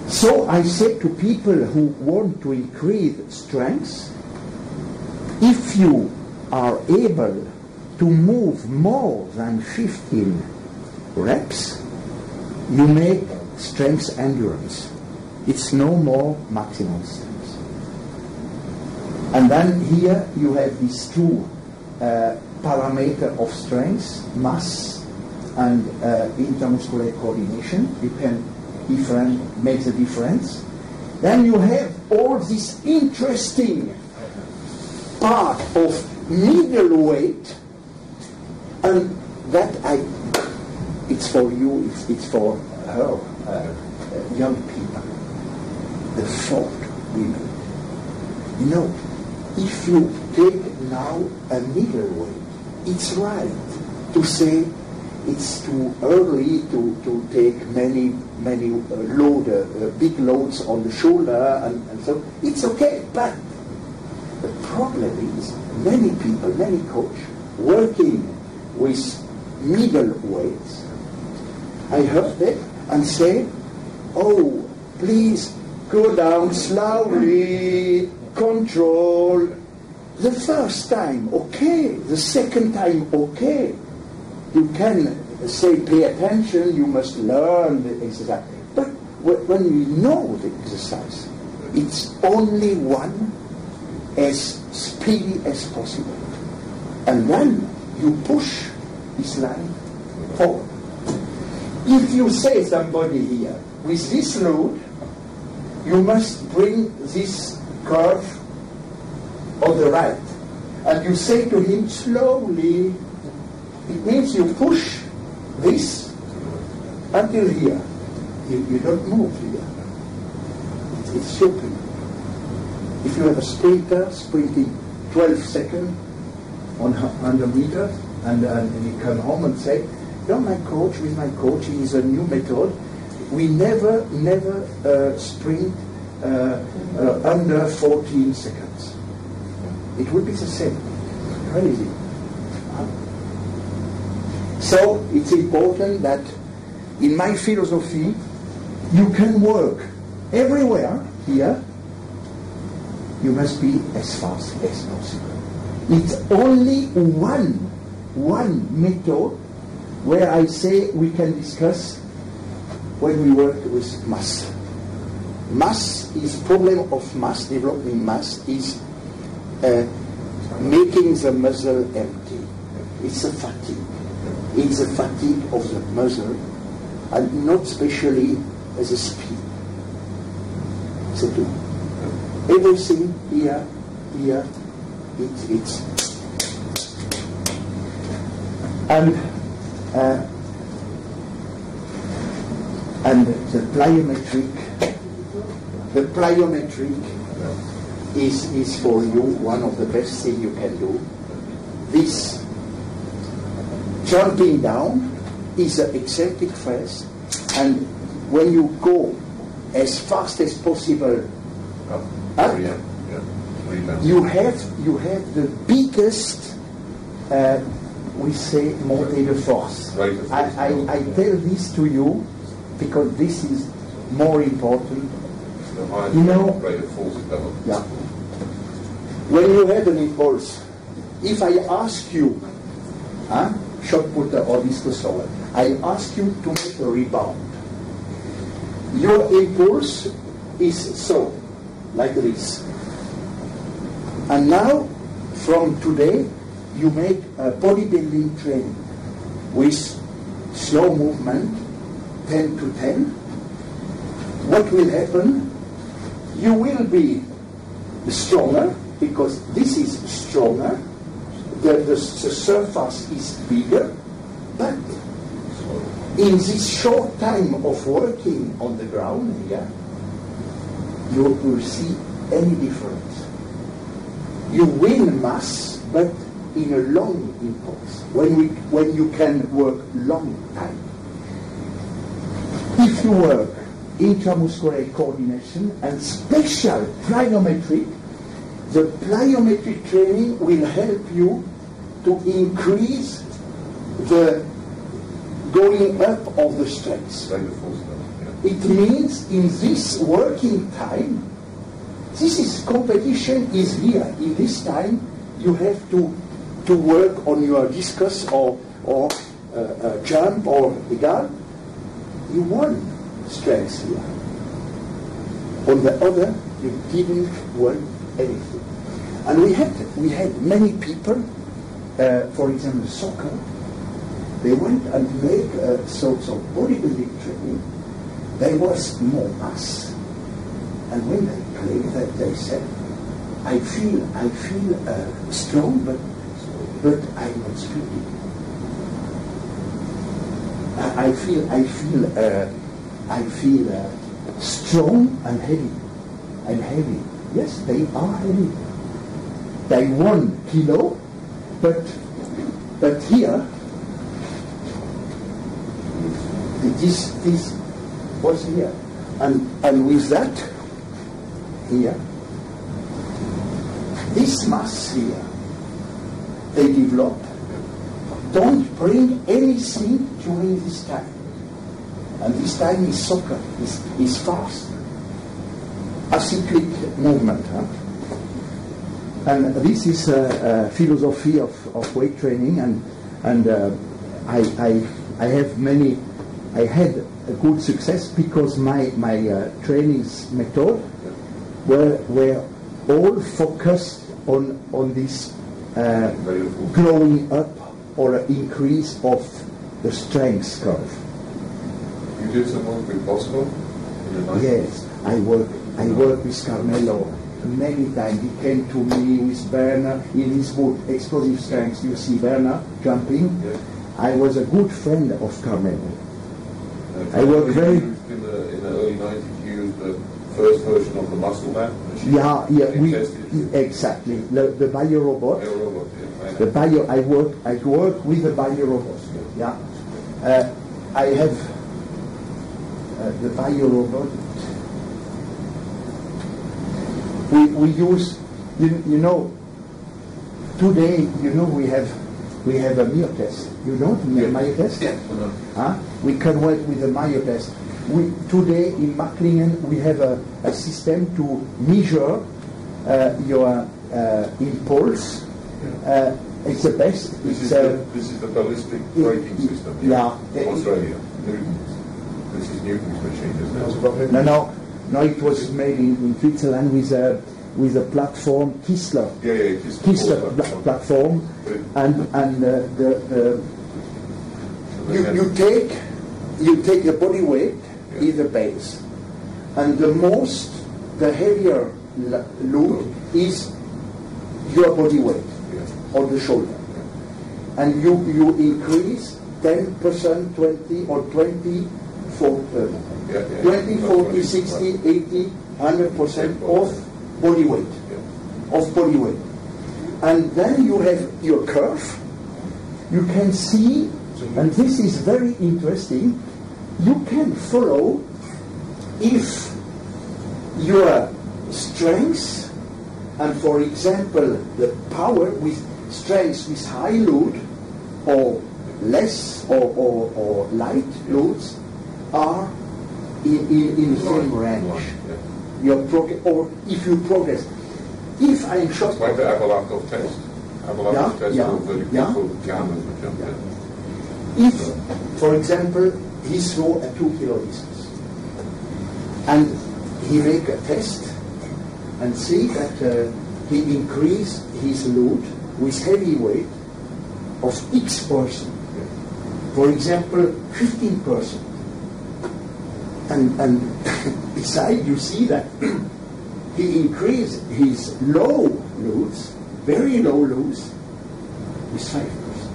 So I say to people who want to increase strength, if you are able to move more than 15 reps, you make strength endurance. It's no more maximum strength. And then here you have these two uh, parameter of strength, mass and uh, intermuscular coordination. You can different, make the difference. Then you have all this interesting part of middle weight, and that I, it's for you, it's, it's for her, uh, young people, the short women. You know, if you take now a middle weight, it's right to say it's too early to, to take many many uh, load, uh, uh, big loads on the shoulder, and, and so it's okay. But the problem is many people, many coach working with middle weights. I heard that and say, "Oh, please go down slowly, control." The first time, okay. The second time, okay you can say pay attention, you must learn the exercise. But when you know the exercise, it's only one as speedy as possible. And then you push this line forward. If you say somebody here, with this load, you must bring this curve on the right. And you say to him slowly, it means you push this until here. You, you don't move here. It's, it's. If you have a sprinter sprinting 12 seconds on 100 meters and, and you come home and say, you know, my coach, with my coach, he is a new method. We never, never uh, sprint uh, uh, under 14 seconds. It would be the same. Crazy. So it's important that in my philosophy, you can work everywhere here. You must be as fast as possible. It's only one, one method where I say we can discuss when we work with mass. Mass is problem of mass, developing mass is uh, making the muscle empty. It's a fatigue. It's a fatigue of the muscle and not especially as a speed. Tout. Everything here, here, it's, it. and uh, and the plyometric the plyometric is is for you one of the best thing you can do this jumping down is an eccentric phase, and when you go as fast as possible Up. Yeah, yeah. You have you have the biggest uh, we say montée de force. Of I. I, I tell this to you because this is more important. You know- rate of force developed. Yeah. When you have an impulse, if I ask you, huh, shot putter or discus thrower, I ask you to make a rebound. Your impulse is so, like this. And now, from today, you make a bodybuilding training with slow movement, 10 to 10. What will happen? You will be stronger because this is stronger. The, the, the surface is bigger, but in this short time of working on the ground here, you will see any difference. You win mass, but in a long impulse, when, we, when you can work long time. If you work intramuscular coordination and special plyometric, the plyometric training will help you to increase the going up of the strength. It means in this working time, this is competition is here. In this time, you have to to work on your discus or or uh, uh, jump or egal. You won strength here. On the other, you didn't win anything. And we had we had many people, uh, for example, soccer. They went and make uh, sorts of bodybuilding training. There was more mass. And when they played that, they said, I feel, I feel uh, strong, but, but I'm not speaking. I, I feel, I feel, uh, I feel uh, strong and heavy. I'm heavy. Yes, they are heavy. They one kilo, but, but here, this, this was here. And, and with that, here, this mass here, they develop. Don't bring anything during this time. And this time is soccer, is, is fast. Acyclic movement. Huh? And this is a, a philosophy of, of weight training, and, and uh, I, I, I have many, I had a good success because my, my uh, trainings method were, were all focused on, on this uh, Rate of force. growing up or increase of the strength curve. You did some work with Bosco in the 90s? Yes, I work. I work with Carmelo many times. He came to me with Werner in his book Explosive Strength. You see Werner jumping. Yeah. I was a good friend of Carmelo. I work very- In the, in the early 90s, you used the first version of the muscle map machine. Yeah, yeah, we exactly the the bio robot. Air robot, yeah, The bio. I work. I work with the bio robot. Yeah, uh, I have uh, the bio robot. We we use. You, you know. Today, you know, we have we have a Myotest. You know the Yeah. Myotest. Yeah. Huh? We can work with the Myotest. We, today in Magglingen we have a, a system to measure uh, your uh, impulse. Uh, it's the best. This It's is, the, this is the ballistic braking it- system yeah. from Australia. Newton's. This is Newton's machine, isn't it? no, no, no. It was made in, in Switzerland with a with a platform Kistler. Yeah, yeah, is. Kistler Before pla- that. platform, and and uh, the, the you, you take you take the body weight in the base, and the most the heavier load is your body weight Yeah. on the shoulder, and you you increase ten percent, twenty or twenty, for uh, Yeah, yeah. 20, 40, right. 60, 80, 100 percent of body weight of body weight. And then you have your curve. You can see, and this is very interesting, you can follow if your strength and for example the power with strength with high load or less or, or, or light loads are in, in, in the same range. Yeah. Your prog- or if you progress. If I am short Like the Abalakov test. Abalakov Yeah, test yeah, of the yeah. people would jump in. If, for example, he throw a two kilo distance and he make a test and see that uh, he increase his load with heavy weight of X percent. For example, 15 percent. And, and [LAUGHS] beside you see that [CLEARS THROAT] he increased his low loads, very low loads, with 5 percent.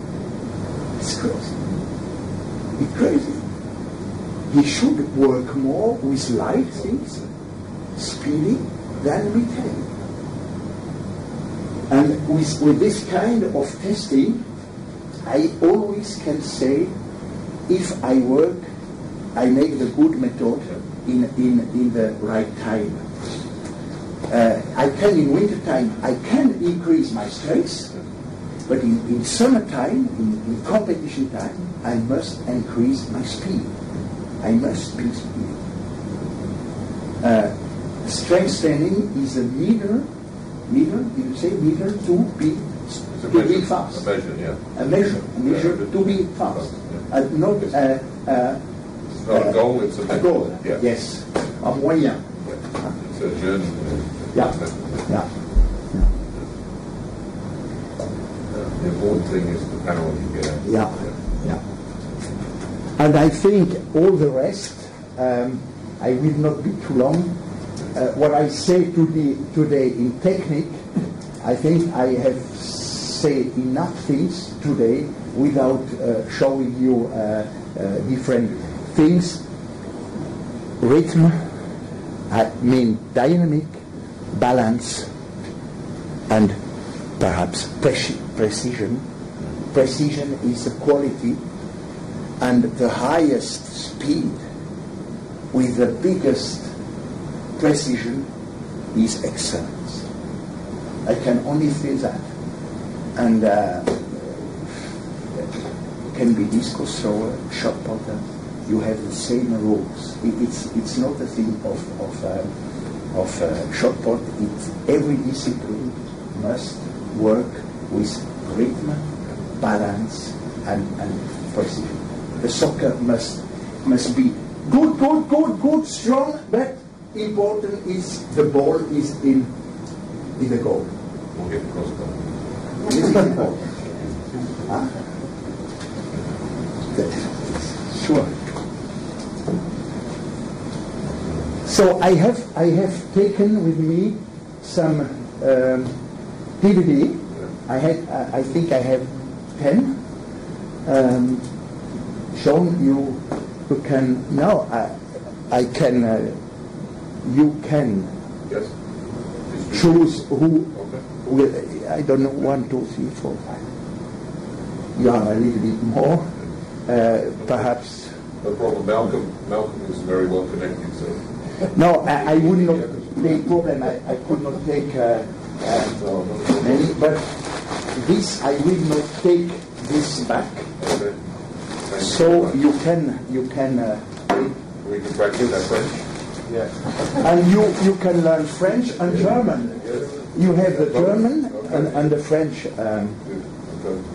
It's crazy. It's crazy. He should work more with light things, speedy, than with heavy. And with, with this kind of testing, I always can say, if I work, I make the good method in, in, in the right time. Uh, I can, in winter time, I can increase my strength, but in, in summertime, in, in competition time, I must increase my speed. I must be speedy. Uh, strength training is a meter, meter, did you say meter to be, to be fast. a measure, yeah. A measure, a measure Yeah. to be fast. Yeah. Uh, not uh, uh, It's not a goal, it's a a goal. Yeah. Yes, a moyen. It's a journey. Yeah. Yeah. The important thing is the power you get. Yeah, yeah. And I think all the rest, um, I will not be too long. Uh, what I say to the, today in technique, I think I have said enough things today without uh, showing you uh, uh, different things. Rhythm, I mean dynamic, balance, and perhaps preci- precision. Precision is a quality, and the highest speed with the biggest precision is excellence. I can only say that. And uh, can be disco thrower, shot putter. You have the same rules. It, it's it's not a thing of of uh, of uh, shot put. It's every discipline must work with rhythm, balance, and, and precision. The soccer must must be good, good, good, good, strong, but important is the ball is in in the goal. We'll get the crossbar. This is important. [LAUGHS] Huh? Sure. So I have I have taken with me some um, DVD. I had I I think I have ten. Um, shown you you can now I I can uh, you can Yes? Choose who Okay. will I don't know one two three four five. You are a little bit more, perhaps. No problem. Malcolm, Malcolm is very well connected, so. No, I, I would not take problem. I, I could not take uh, uh, many, but this I will not take this back. Okay. You So you can you can uh, We can practice that French. yeah, and you you can learn French and German. Yes. You have the German and, and the French. Um,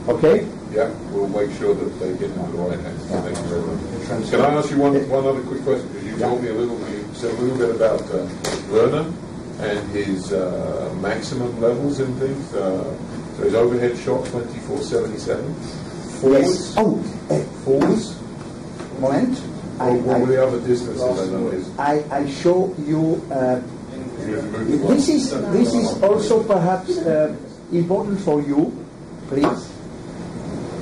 Okay. Yeah, we'll make sure that they get into the right hands. Thank you very much. Can I ask you one, one other quick question? Because you told me a little, you said a little bit about uh, Werner and his uh, maximum levels and things. Uh, so his overhead shot 2477. Forwards? Oh, eh, Forwards? moment. Or what were the I, other distances? I know is. I, I show you. Uh, this is this is also perhaps uh, important for you, please.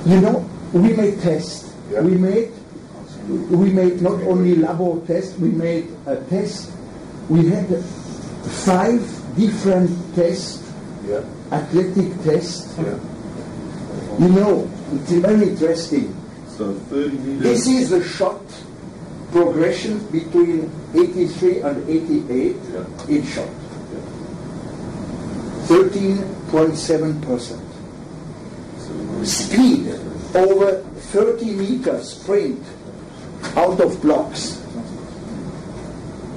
You know, we made tests. Yeah. We made we made not only labo tests. We made a test. We had five different tests, Yeah, athletic tests. yeah. You know, it's very interesting. So 30 meters. This is the shot progression between 83 and 88 Yeah. in shot. 13.7 percent. Speed over 30 meters sprint out of blocks.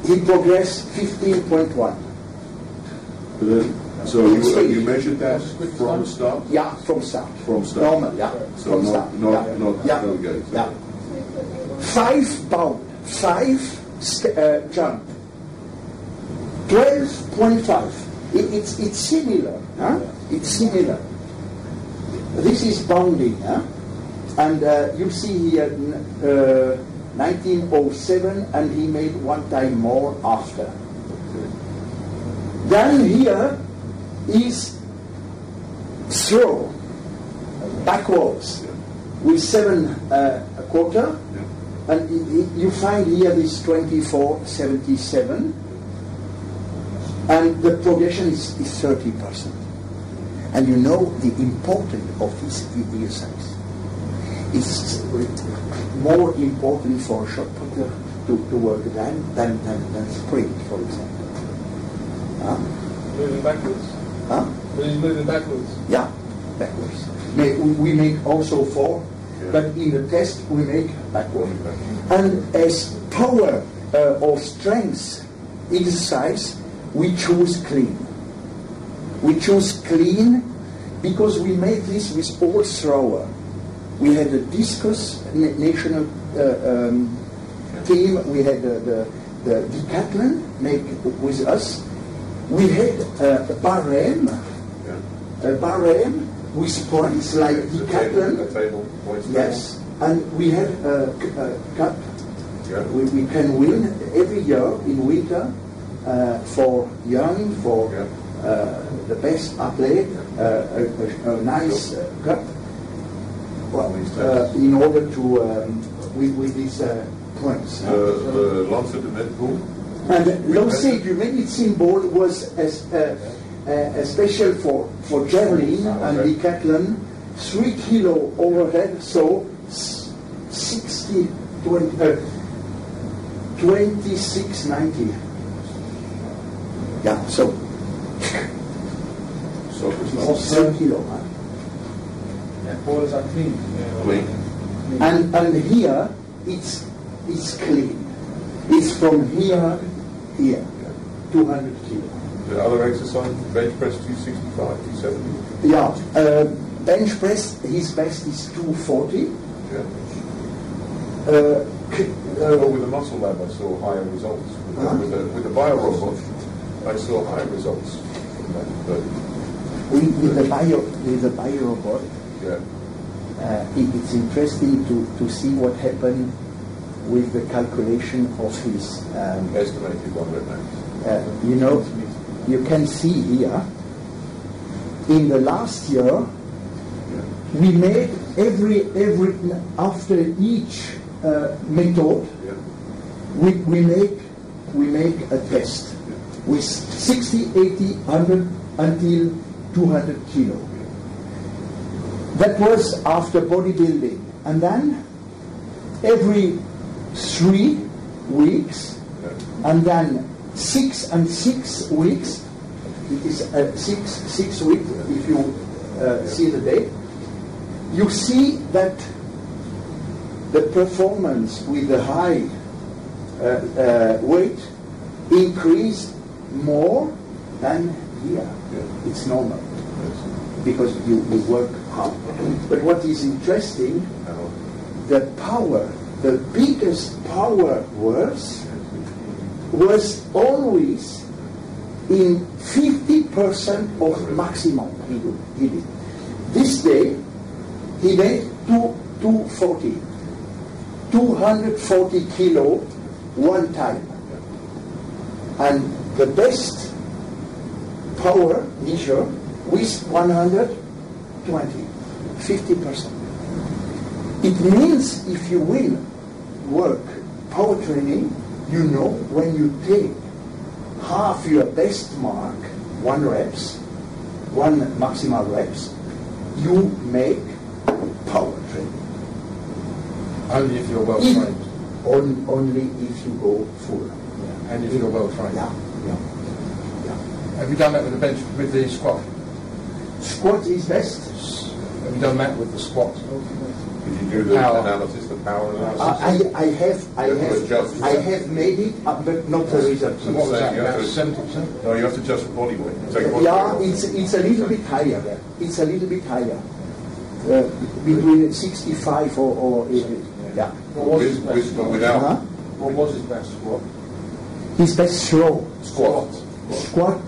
He progressed 15.1. So you, you measured that from start? Yeah, from start. From start. Normal, yeah. So from not- start. not- yeah. not yeah. delegate. Yeah. Five bound, five st- uh, jump. 12.5. It, it's, it's similar. Huh? It's similar. This is bounding. Huh? And uh, you see here uh, 1907, and he made one time more after. Then here is throw backwards with seven uh, a quarter, and i- i- you find here this 2477, and the progression is, is 30 percent. And you know the importance of this exercise. It's more important for a shot putter to, to work than, than, than, than sprint, for example. Huh? Moving backwards. Huh? He's moving backwards. Yeah, backwards. May- We make also four, but in the test we make backward. And as power uh, or strength exercise, we choose clean. We choose clean because we made this with all thrower. We had a discus na- national uh, um, team. We had the, the, the decathlon make with us. We had uh, a barème, a barème with points like The table, decathlon. table, points Yes, and we had a cup. Yeah. We, we can win every year in winter uh, for young, for Yeah. Uh, the best athlete, uh, a, a, a nice uh, cup. Well, uh, in order to um, with, with these uh, points. The, the Lancet de Netpool. And lancer du minute symbol was as, uh, uh, a special for, for javelin and Okay. decathlon, three kilo overhead, so s- 60, 20, uh, 2690. Yeah, so So it's not three kilo. huh? Borders are clean. clean. And, and here it's, it's clean. It's from here, here, 200 kilo. The other exercise, bench press 265, 270. Yeah, uh, bench press, his best is 240. Yeah. Uh, Well, with the muscle lab, I saw higher results. With the, Huh? with the, with the biorobot, I saw higher results. But, with, with the bio, with the bio robot, yeah. uh, it, it's interesting to, to see what happened with the calculation of his. Um, Estimated max. uh, you know, you can see here. In the last year, we made every every after each uh, method, Yeah. we, we make we make a test with 60, 80, 100 until 200 kilo. That was after bodybuilding, and then every three weeks, and then six and six weeks. It is uh, six six weeks if you uh, see the date. You see that the performance with the high uh, uh, weight increased more than here. It's normal because you, you work hard. But what is interesting, the power, the biggest power was was always in 50% of maximum he did. He did. This day, he made two, 240, 240 kilo one time. And the best power measure with 120, 50%. It means if you will work power training, you know when you take half your best mark, one reps, one maximal reps, you make power training. Only if you're well trained. on, only if you go full. And if you're well trained. Yeah, yeah, yeah. Have you done that with the bench, with the squat? Squat is best. Have you done that with the squat? Did you do the Power. analysis, the power analysis? I, I I have, I You have have. I have made it, uh, but not the result. So what was that, You have about to- seventy percent? No, you have to adjust your body weight. Take body Yeah, weight it's, it's a little bit higher. It's a little bit higher. Uh, between 65 or, or uh, yeah. What was his best with- without- Huh? What was his best squat? His best slow Squat. squat.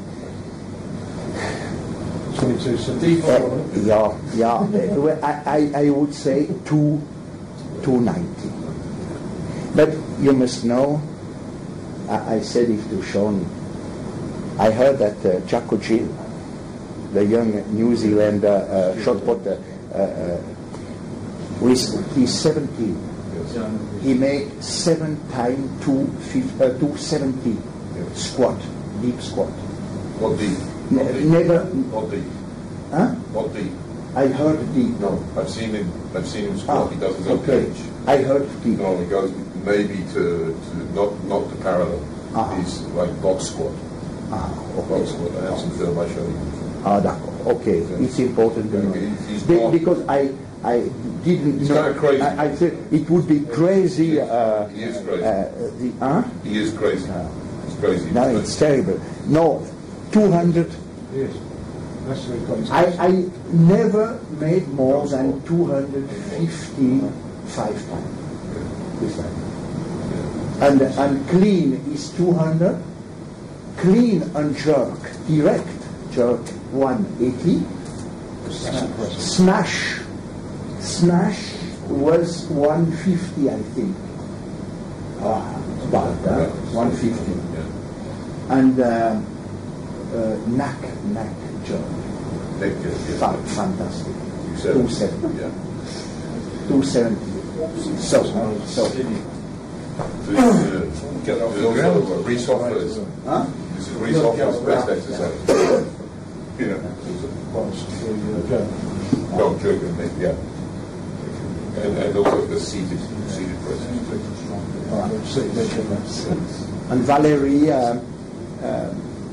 22 cent. Uh, yeah, yeah. Well, I, I, I would say two, 290. But you must know, I, I said it to Sean, I heard that uh, Jacko Gill, the young New Zealander uh, shot putter, uh, uh, he's 17. He made seven time two, uh, 270 squat, deep squat. What deep. Ne- deep. never- Not deep. Huh? Not deep. I heard deep. No, I've seen him. I've seen him squat. he does his own Ah, okay. cage. I heard deep. No, he goes maybe to, to not not to parallel. Ah. He's like box squat. Ah, Box okay. squat. I have some film I show you. Ah, d'accord. Okay, it's important to know. He's- he's Be- because I I didn't He's know. crazy. I, I said it would be crazy. Uh, He is crazy. Uh, the huh? He is crazy. He's crazy. No, it's terrible. No, 200. Yes. That's what he I, I never made more than 255 times. And, and clean is 200. Clean and jerk, direct jerk 180. Smash, smash was 150, I think. Ah, about that, 150. And uh, uh, neck, neck jerk. Neck jerk, yeah. Fantastic. You said- 270. Yeah. 270. So, so. So, uh, Get off the ground. Reese Hoffa's. Huh? This is Reese Hoffa's best exercise. You know, What's the uh, joke? dog jerk yeah. And, and also the seated, seated press. All right, see, there's your best. And Valerie um, uh,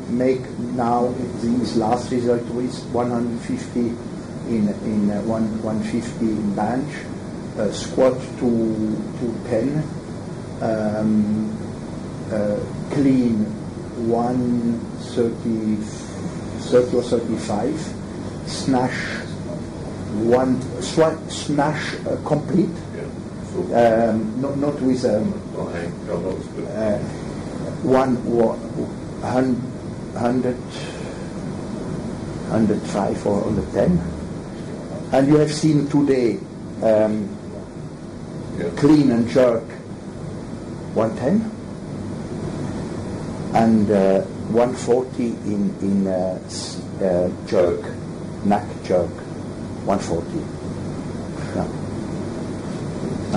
make now these last result with 150 in in uh, one 150 in bench, uh, squat to to 10, um, uh, clean 130 30 or 35, smash one smash uh, complete, Yeah. So, um, not not with um, not hang, no, not, but uh, one hun- hundred, hundred five or hundred ten. And you have seen today um, yeah. clean and jerk 110 and uh, 140 in, in uh, uh, jerk, neck jerk, 140. Yeah.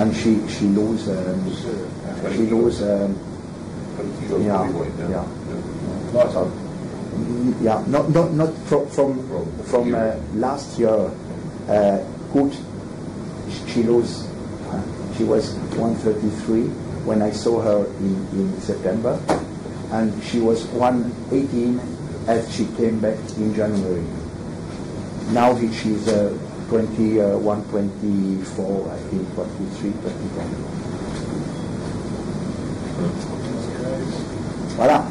And she, she lose, um, she lose, um, 20 Yeah, body weight now. yeah. On. Mm, Yeah, not not not from from From uh, last year. Uh, good. She lose. uh, She was 133 when I saw her in, in September, and she was 118 as she came back in January. Now he, she's uh, 20, uh, 124, I think, 23, 24. Voilà.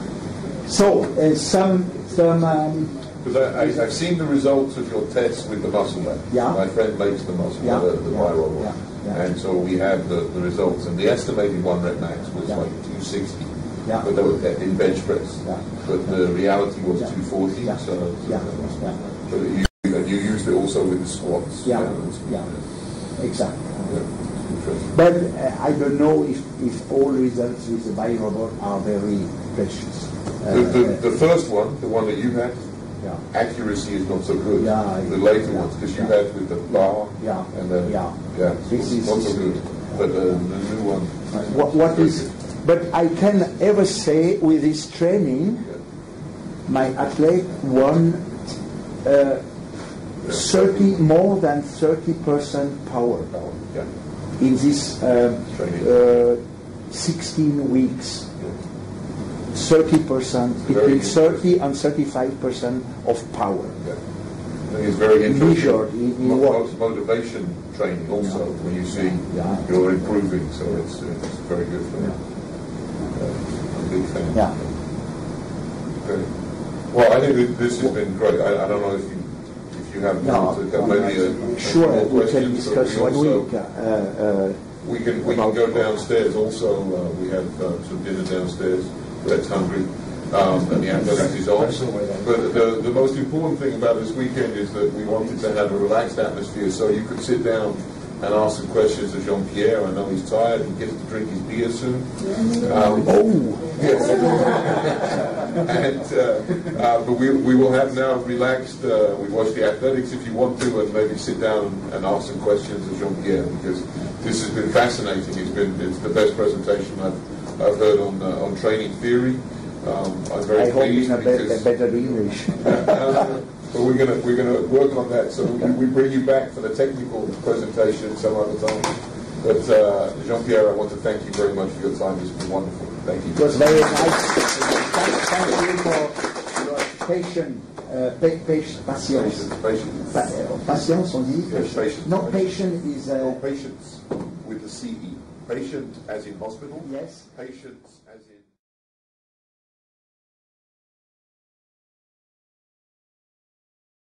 So uh, some some. Um, Because I've seen the results of your tests with the muscle man. Yeah. My friend makes the muscle, Yeah, the, the yeah, viral one. yeah, yeah. And so we have the, the results, and the estimated one rep max was Yeah. like 260. Yeah. But that was in bench press. Yeah. But the reality was Yeah. 240. Yeah. So, Yeah. Used it also with the squats. Yeah. and- Yeah. exactly. Yeah. But uh, I don't know if, if all results with the biorobot are very precious. Uh, The, the, the first one, the one that you had, yeah. accuracy is not so good. Yeah, the later yeah, ones, because you had with the bar Yeah, and then yeah. yeah, This is- not so good. But uh, the new one, What, what is, but I can ever say with this training, my athlete won uh, 30, more than 30% power Oh, yeah. in this uh, uh, 16 weeks. 30%, between 30 and 35% of power. Yeah. It's very interesting. Measured in- in what? Motivation training also, when you see Yeah. you're improving, so it's, it's very good for me. Uh, a big fan. Yeah. Okay. Well, I think this has been great. I, I don't know if you, you have to come maybe a, a sure, we can discuss we one also- week. Uh, uh, We can, we can go downstairs also, uh, we have uh, some dinner downstairs, that's hungry, um, and the athletics is on. But the, the most important thing about this weekend is that we wanted to have a relaxed atmosphere, so you could sit down and ask some questions of Jean-Pierre, I know he's tired, he gets to drink his beer soon. Um, oh, Yes. [LAUGHS] and, uh, uh, but we, we will have now relaxed, uh, we watch the athletics if you want to, and maybe sit down and, and ask some questions of Jean-Pierre, because this has been fascinating. It's been, it's the best presentation I've, I've heard on, uh, on training theory. Um, I'm very I hope pleased in a, be- because, a better English. [LAUGHS] but we're gonna, we're gonna work on that, so we, we bring you back for the technical presentation some other time. But, uh, Jean-Pierre, I want to thank you very much for your time. It's been wonderful. Thank you. It was very nice. Thank, you for your patient, uh, pa- patience, patience. Patience, patience. Pa- uh, patience, on dit? Yes, patience. No, patient is, No, uh, patients with the CE. Patient as in hospital. yes. Patients as in.